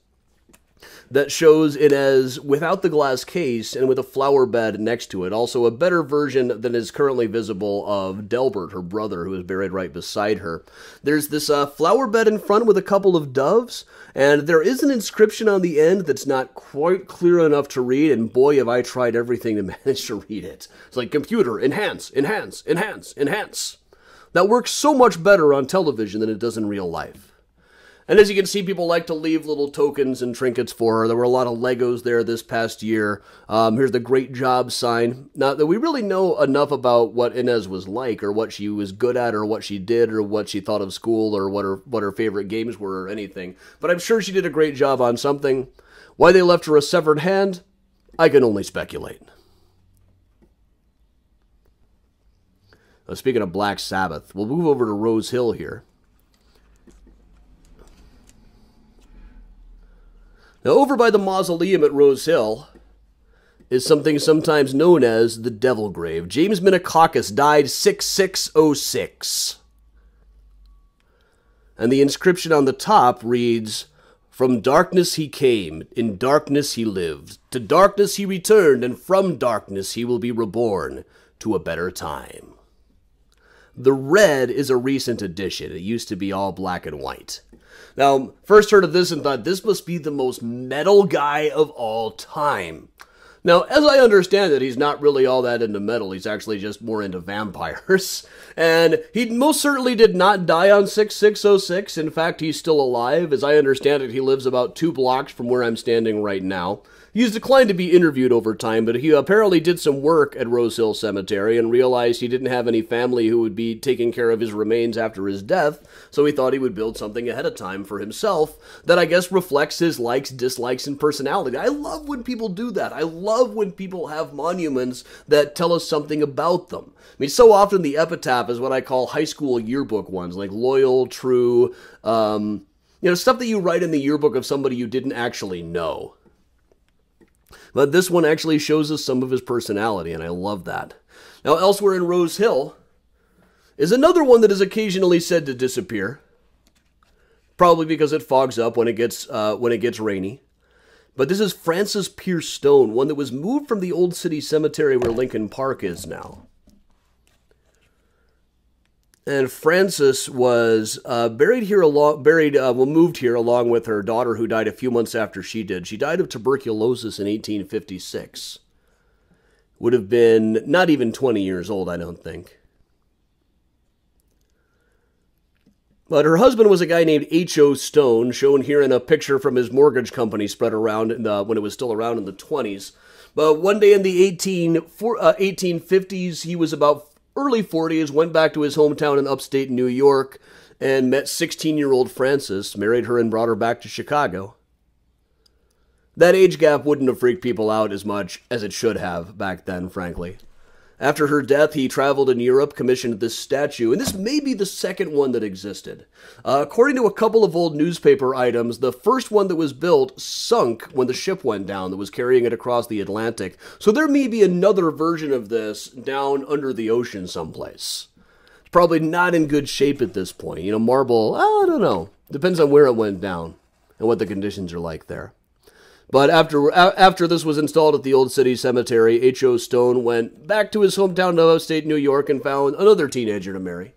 that shows it as without the glass case and with a flower bed next to it. Also, a better version than is currently visible of Delbert, her brother, who is buried right beside her. There's this uh, flower bed in front with a couple of doves, and there is an inscription on the end that's not quite clear enough to read. And boy, have I tried everything to manage to read it. It's like computer, enhance, enhance, enhance, enhance. That works so much better on television than it does in real life. And as you can see, people like to leave little tokens and trinkets for her. There were a lot of Legos there this past year. Um, here's the great job sign. Not that we really know enough about what Inez was like, or what she was good at, or what she did, or what she thought of school, or what her what her favorite games were, or anything. But I'm sure she did a great job on something. Why they left her a severed hand, I can only speculate. speaking of Black Sabbath, we'll move over to Rose Hill here. Now, over by the mausoleum at Rose Hill is something sometimes known as the Devil Grave. James Minikakis died 6606. And the inscription on the top reads, From darkness he came, in darkness he lived. To darkness he returned, and from darkness he will be reborn to a better time. The red is a recent addition. It used to be all black and white. Now, first heard of this and thought this must be the most metal guy of all time. Now, as I understand it, he's not really all that into metal. He's actually just more into vampires. And he most certainly did not die on 6606. In fact, he's still alive. As I understand it, he lives about two blocks from where I'm standing right now. He's declined to be interviewed over time, but he apparently did some work at Rose Hill Cemetery and realized he didn't have any family who would be taking care of his remains after his death, so he thought he would build something ahead of time for himself that I guess reflects his likes, dislikes, and personality. I love when people do that. I love when people have monuments that tell us something about them. I mean, so often the epitaph is what I call high school yearbook ones, like loyal, true, um, you know, stuff that you write in the yearbook of somebody you didn't actually know. But this one actually shows us some of his personality, and I love that. Now, elsewhere in Rose Hill is another one that is occasionally said to disappear, probably because it fogs up when it gets uh, when it gets rainy. But this is Frances Pierce Stone, one that was moved from the old city cemetery where Lincoln Park is now. And Frances was uh, buried here along, buried, uh, well, moved here along with her daughter, who died a few months after she did. She died of tuberculosis in 1856. Would have been not even 20 years old, I don't think. But her husband was a guy named H.O. Stone, shown here in a picture from his mortgage company spread around the, when it was still around in the 20s. But one day in the 18, uh, 1850s, he was about early 40s, went back to his hometown in upstate New York and met 16 year old Frances, married her, and brought her back to Chicago. That age gap wouldn't have freaked people out as much as it should have back then, frankly. After her death, he traveled in Europe, commissioned this statue, and this may be the second one that existed. Uh, according to a couple of old newspaper items, the first one that was built sunk when the ship went down that was carrying it across the Atlantic. So there may be another version of this down under the ocean someplace. It's probably not in good shape at this point. You know, marble, I don't know. Depends on where it went down and what the conditions are like there. But after after this was installed at the Old City Cemetery, H.O. Stone went back to his hometown of upstate New York and found another teenager to marry.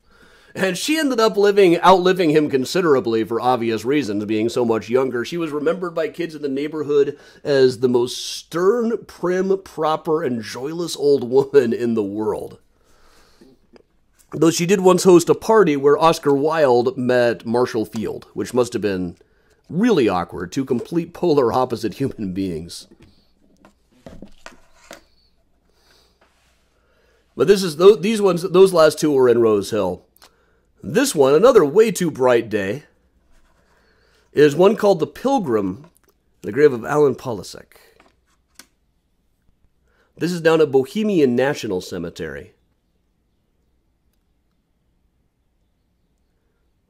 And she ended up living outliving him considerably for obvious reasons, being so much younger. She was remembered by kids in the neighborhood as the most stern, prim, proper, and joyless old woman in the world. Though she did once host a party where Oscar Wilde met Marshall Field, which must have been Really awkward. Two complete polar opposite human beings. But this is these ones. Those last two were in Rose Hill. This one, another way too bright day, is one called the Pilgrim, the grave of Albin Polasek. This is down at Bohemian National Cemetery.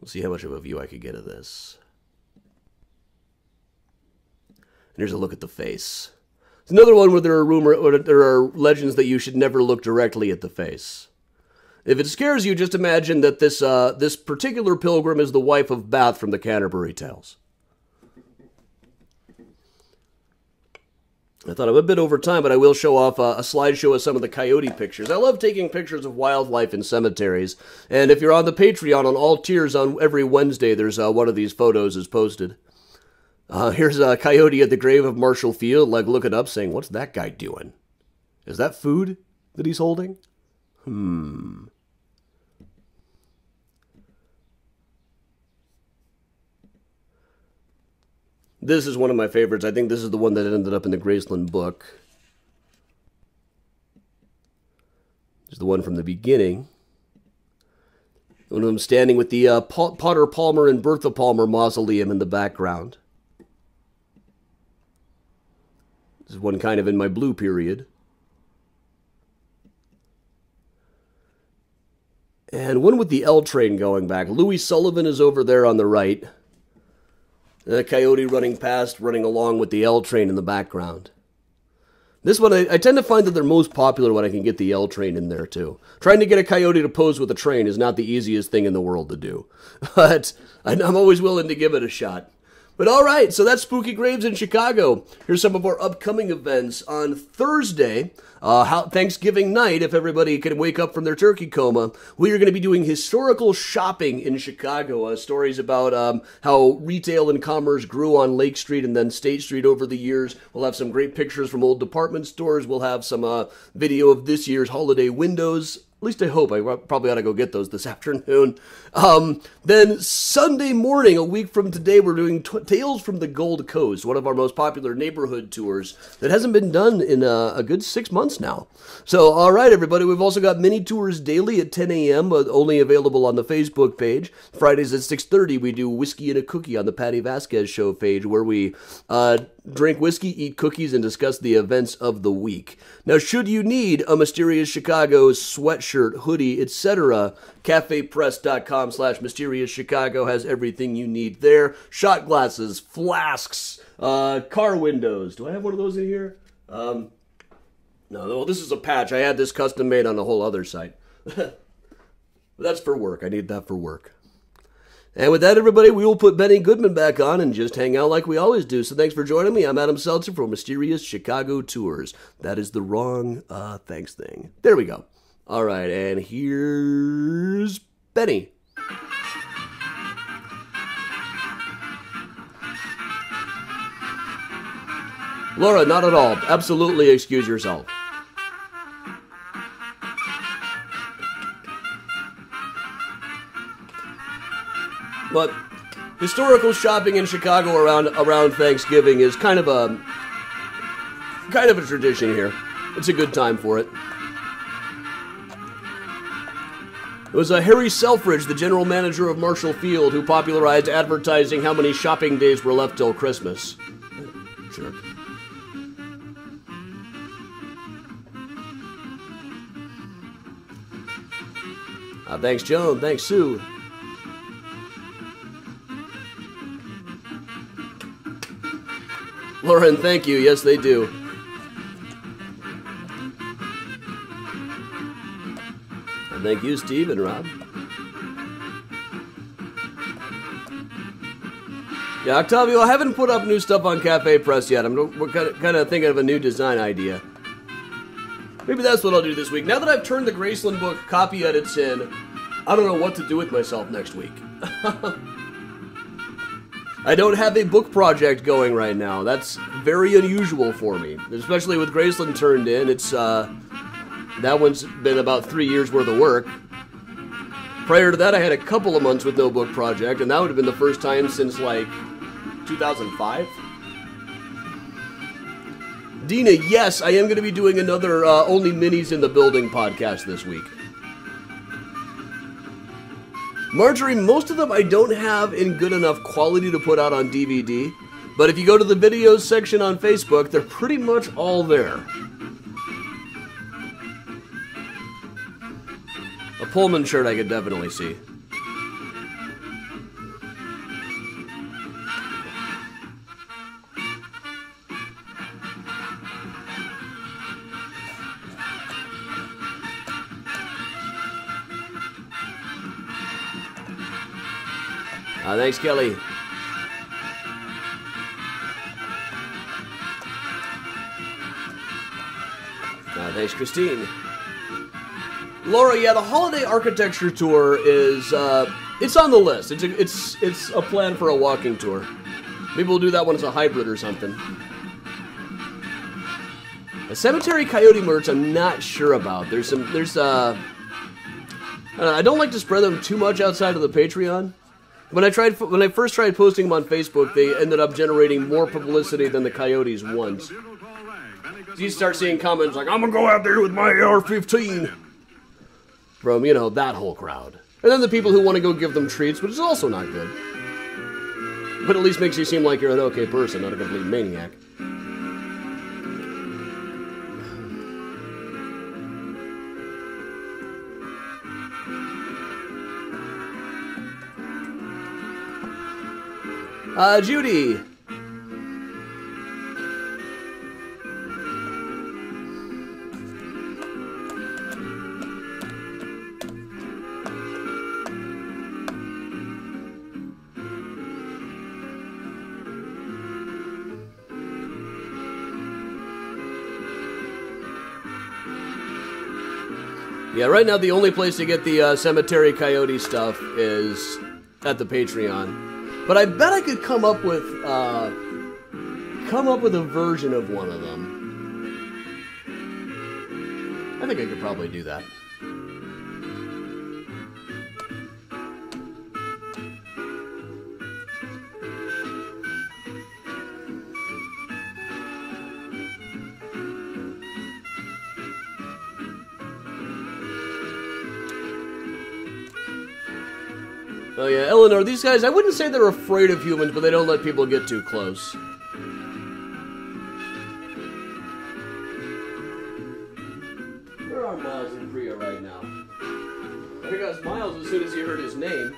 We'll see how much of a view I could get of this. Here's a look at the face. It's another one where there are rumor, or there are legends that you should never look directly at the face. If it scares you, just imagine that this uh, this particular pilgrim is the wife of Bath from the Canterbury Tales. I thought I'm a bit over time, but I will show off a, a slideshow of some of the coyote pictures. I love taking pictures of wildlife in cemeteries, and if you're on the Patreon on all tiers on every Wednesday, there's uh, one of these photos is posted. Uh, here's a coyote at the grave of Marshall Field, like looking up, saying, "What's that guy doing? Is that food that he's holding?" Hmm. This is one of my favorites. I think this is the one that ended up in the Graceland book. This is the one from the beginning. One of them standing with the uh, Potter Palmer and Bertha Palmer mausoleum in the background. This is one kind of in my blue period. And one with the L train going back. Louis Sullivan is over there on the right. A coyote running past, running along with the L train in the background. This one, I, I, tend to find that they're most popular when I can get the L train in there too. Trying to get a coyote to pose with a train is not the easiest thing in the world to do, but I'm always willing to give it a shot. But all right, so that's Spooky Graves in Chicago. Here's some of our upcoming events on Thursday. Uh, Thanksgiving night, if everybody can wake up from their turkey coma, we are going to be doing historical shopping in Chicago. Uh, stories about um, how retail and commerce grew on Lake Street and then State Street over the years. We'll have some great pictures from old department stores. We'll have some uh, video of this year's holiday windows at least I hope. I probably ought to go get those this afternoon. Um, then Sunday morning, a week from today, we're doing t- Tales from the Gold Coast, one of our most popular neighborhood tours that hasn't been done in a, a good six months now. So, all right, everybody, we've also got mini tours daily at 10 a.m., but only available on the Facebook page. Fridays at 6:30, we do whiskey and a cookie on the Patty Vasquez Show page, where we uh, drink whiskey, eat cookies, and discuss the events of the week. Now, should you need a Mysterious Chicago sweatshirt, hoodie, etc., cafepress.com slash mysterious Chicago has everything you need there. Shot glasses, flasks, uh, car windows. Do I have one of those in here? Um, no, well, this is a patch. I had this custom made on a whole other site. That's for work. I need that for work. And with that, everybody, we will put Benny Goodman back on and just hang out like we always do. So thanks for joining me. I'm Adam Selzer for Mysterious Chicago Tours. That is the wrong uh, thanks thing. There we go. All right, and here's Benny. Laura, not at all. Absolutely excuse yourself. But historical shopping in Chicago around around Thanksgiving is kind of a kind of a tradition here. It's a good time for it. It was uh, Harry Selfridge, the general manager of Marshall Field, who popularized advertising how many shopping days were left till Christmas. Sure. Uh, thanks, Joan. Thanks, Sue. Lauren, thank you. Yes, they do. And thank you, Steve and Rob. Yeah, Octavio, I haven't put up new stuff on Cafe Press yet. I'm we're kind of, kind of thinking of a new design idea. Maybe that's what I'll do this week. Now that I've turned the Graceland book copy edits in, I don't know what to do with myself next week. I don't have a book project going right now. That's very unusual for me, especially with Graceland turned in. It's uh, that one's been about three years worth of work. Prior to that, I had a couple of months with no book project, and that would have been the first time since like 2005. Dina, yes, I am going to be doing another uh, Only Minis in the Building podcast this week. Marjorie, most of them I don't have in good enough quality to put out on DVD, but if you go to the videos section on Facebook, they're pretty much all there. A Pullman shirt I could definitely see. Uh, thanks, Kelly. Uh, thanks, Christine. Laura, yeah, the holiday architecture tour is uh, it's on the list. It's a, it's it's a plan for a walking tour. Maybe we'll do that when it's a hybrid or something. A cemetery coyote merch, I'm not sure about. There's some there's uh, I don't like to spread them too much outside of the Patreon. When I tried when I first tried posting them on Facebook, they ended up generating more publicity than the coyotes once. You start seeing comments like, "I'm gonna go out there with my AR-15," from you know that whole crowd, and then the people who want to go give them treats, which is also not good. But at least makes you seem like you're an okay person, not a complete maniac. Uh, Judy. Yeah, right now the only place to get the uh, cemetery coyote stuff is at the Patreon. But I bet I could come up with uh, come up with a version of one of them. I think I could probably do that. Eleanor, these guys, I wouldn't say they're afraid of humans, but they don't let people get too close. Where are Miles and Priya right now? I that's Miles as soon as he heard his name.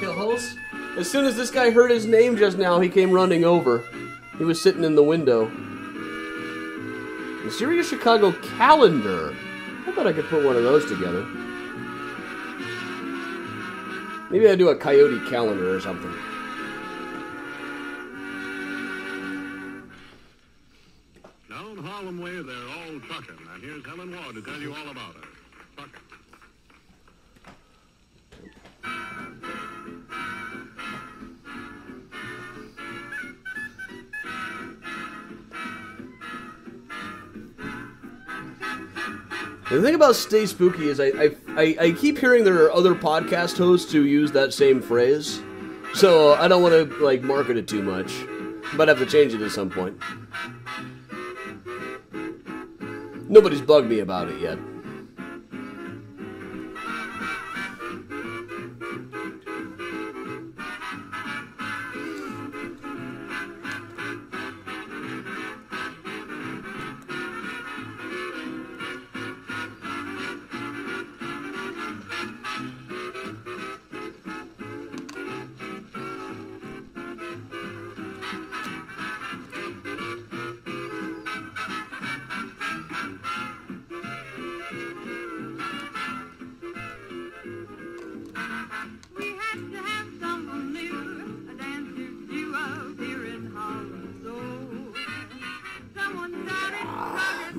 Miles? As soon as this guy heard his name just now, he came running over. He was sitting in the window. The Sirius Chicago calendar. I bet I could put one of those together. Maybe I do a coyote calendar or something. Down Harlem Way, they're all trucking. And here's Helen Ward to tell you all about her. The thing about Stay Spooky is I, I, I, I keep hearing there are other podcast hosts who use that same phrase. So I don't want to like market it too much. Might have to change it at some point. Nobody's bugged me about it yet.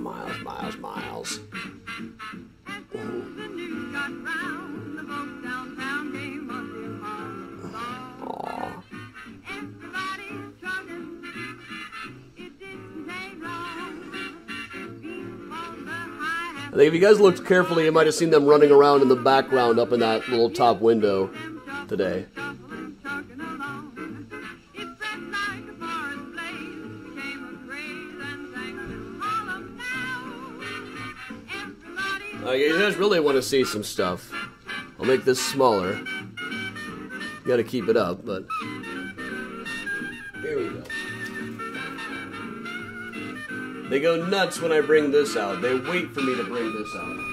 Before the high I think if you guys looked carefully, you might have seen them running around in the background up in that little top window today. See some stuff. I'll make this smaller. Got to keep it up, but here we go. They go nuts when I bring this out. They wait for me to bring this out.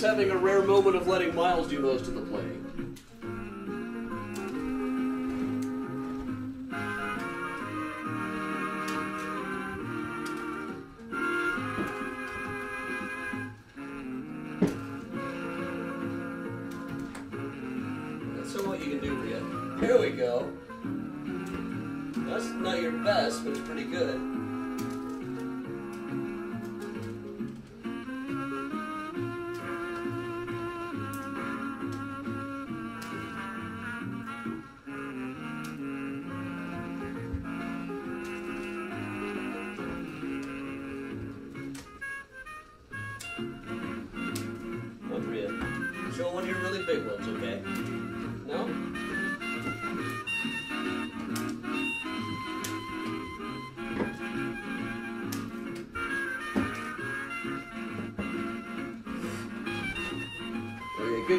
was having a rare moment of letting Miles do most of the playing. Here we go. That's not your best, but it's pretty good.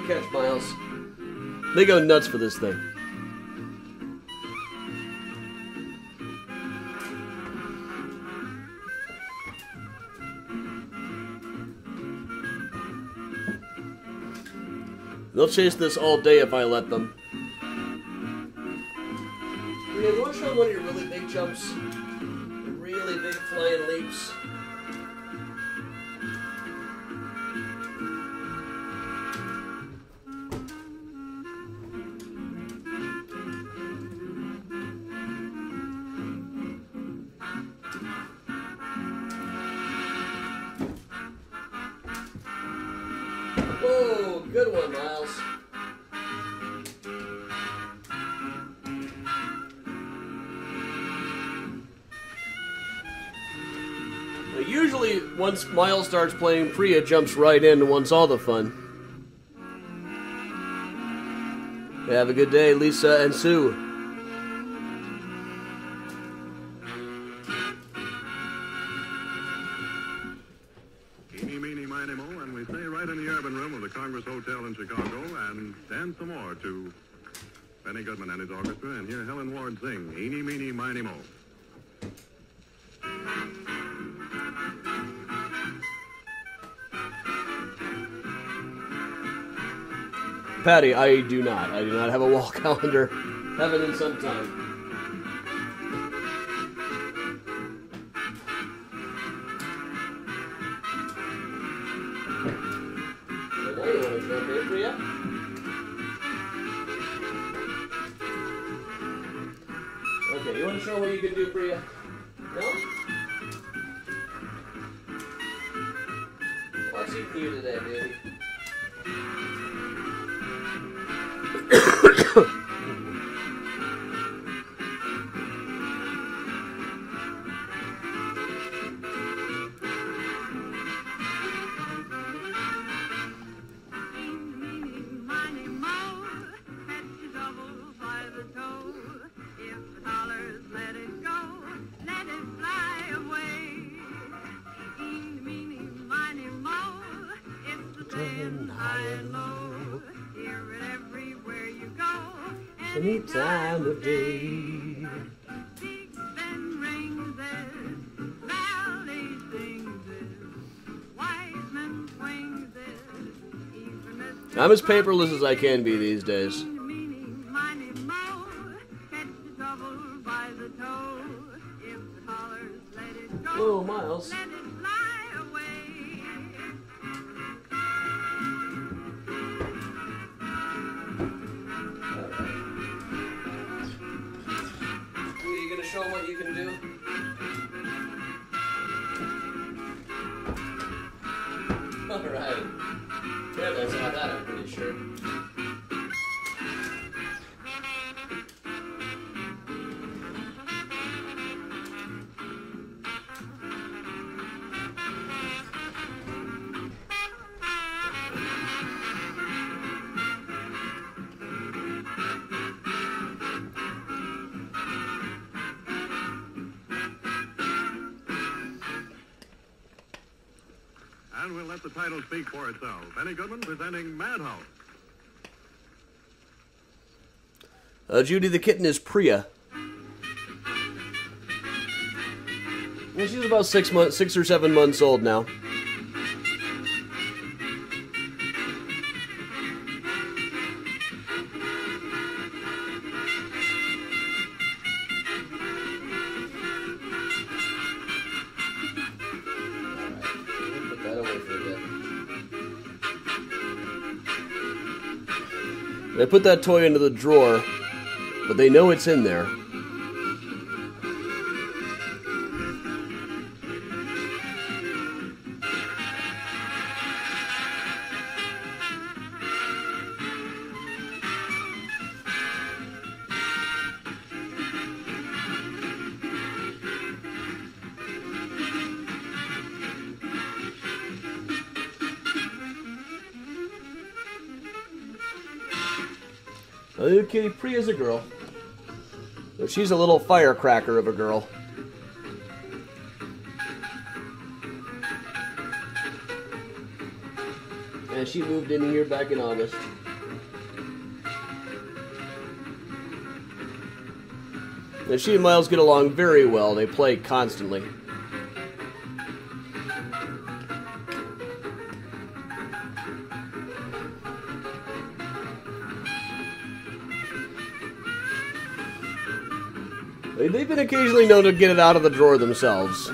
catch, Miles. They go nuts for this thing. They'll chase this all day if I let them. You you want to try one of your really big jumps? Really big flying leaps? once Miles starts playing, Priya jumps right in and wants all the fun. Have a good day, Lisa and Sue. Patty, I do not. I do not have a wall calendar. Have it in some time. I'm as paperless as I can be these days. Speak for itself. Benny Goodman presenting Madhouse. Uh, Judy the kitten is Priya. Well, she's about six months, six or seven months old now. Put that toy into the drawer, but they know it's in there. She's a little firecracker of a girl. And she moved in here back in August. And she and Miles get along very well. They play constantly. Occasionally known to get it out of the drawer themselves.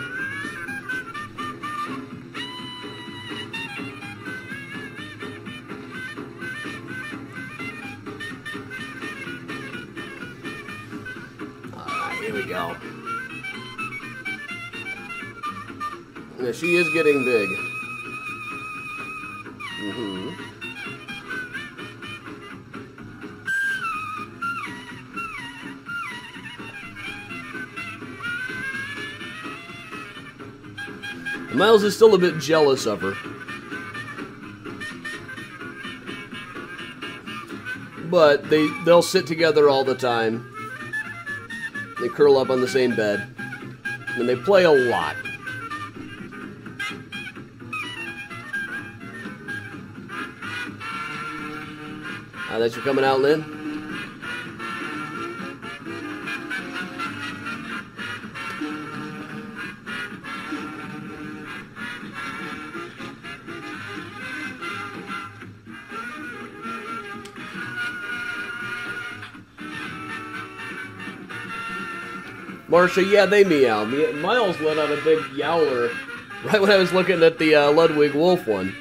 Alright, here we go. She is getting big. Miles is still a bit jealous of her. But they they'll sit together all the time. They curl up on the same bed. And they play a lot. Now that you're coming out, Lynn? Marsha, yeah, they meow. Miles let out a big yowler right when I was looking at the uh, Ludwig Wolff one.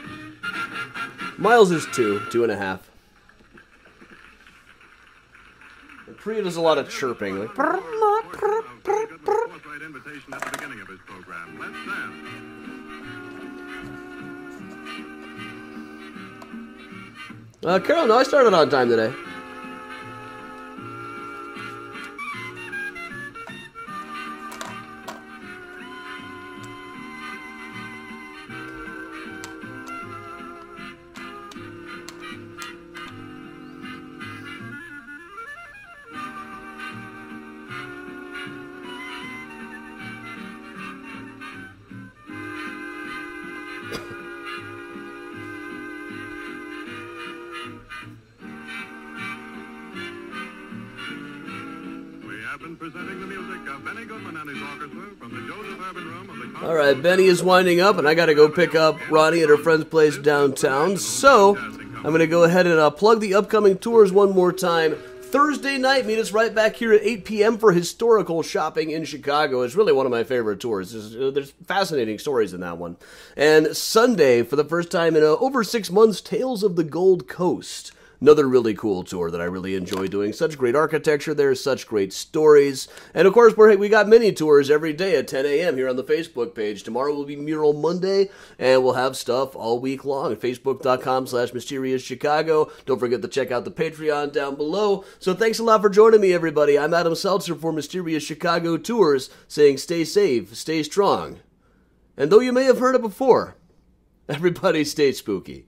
Miles is two, two and a half. And Priya does a lot of chirping. Like, program. Let's dance. uh, Carol, no, I started on time today. Benny is winding up, and I got to go pick up Ronnie at her friend's place downtown. So I'm going to go ahead and uh, plug the upcoming tours one more time. Thursday night, meet us right back here at 8 p.m. for historical shopping in Chicago. It's really one of my favorite tours. There's, uh, there's fascinating stories in that one. And Sunday, for the first time in uh, over six months, Tales of the Gold Coast. Another really cool tour that I really enjoy doing. Such great architecture there, such great stories. And of course, we're, we got mini tours every day at 10 a.m. here on the Facebook page. Tomorrow will be Mural Monday, and we'll have stuff all week long at facebook.com slash mysterious Chicago. Don't forget to check out the Patreon down below. So thanks a lot for joining me, everybody. I'm Adam Selzer for Mysterious Chicago Tours, saying stay safe, stay strong. And though you may have heard it before, everybody stay spooky.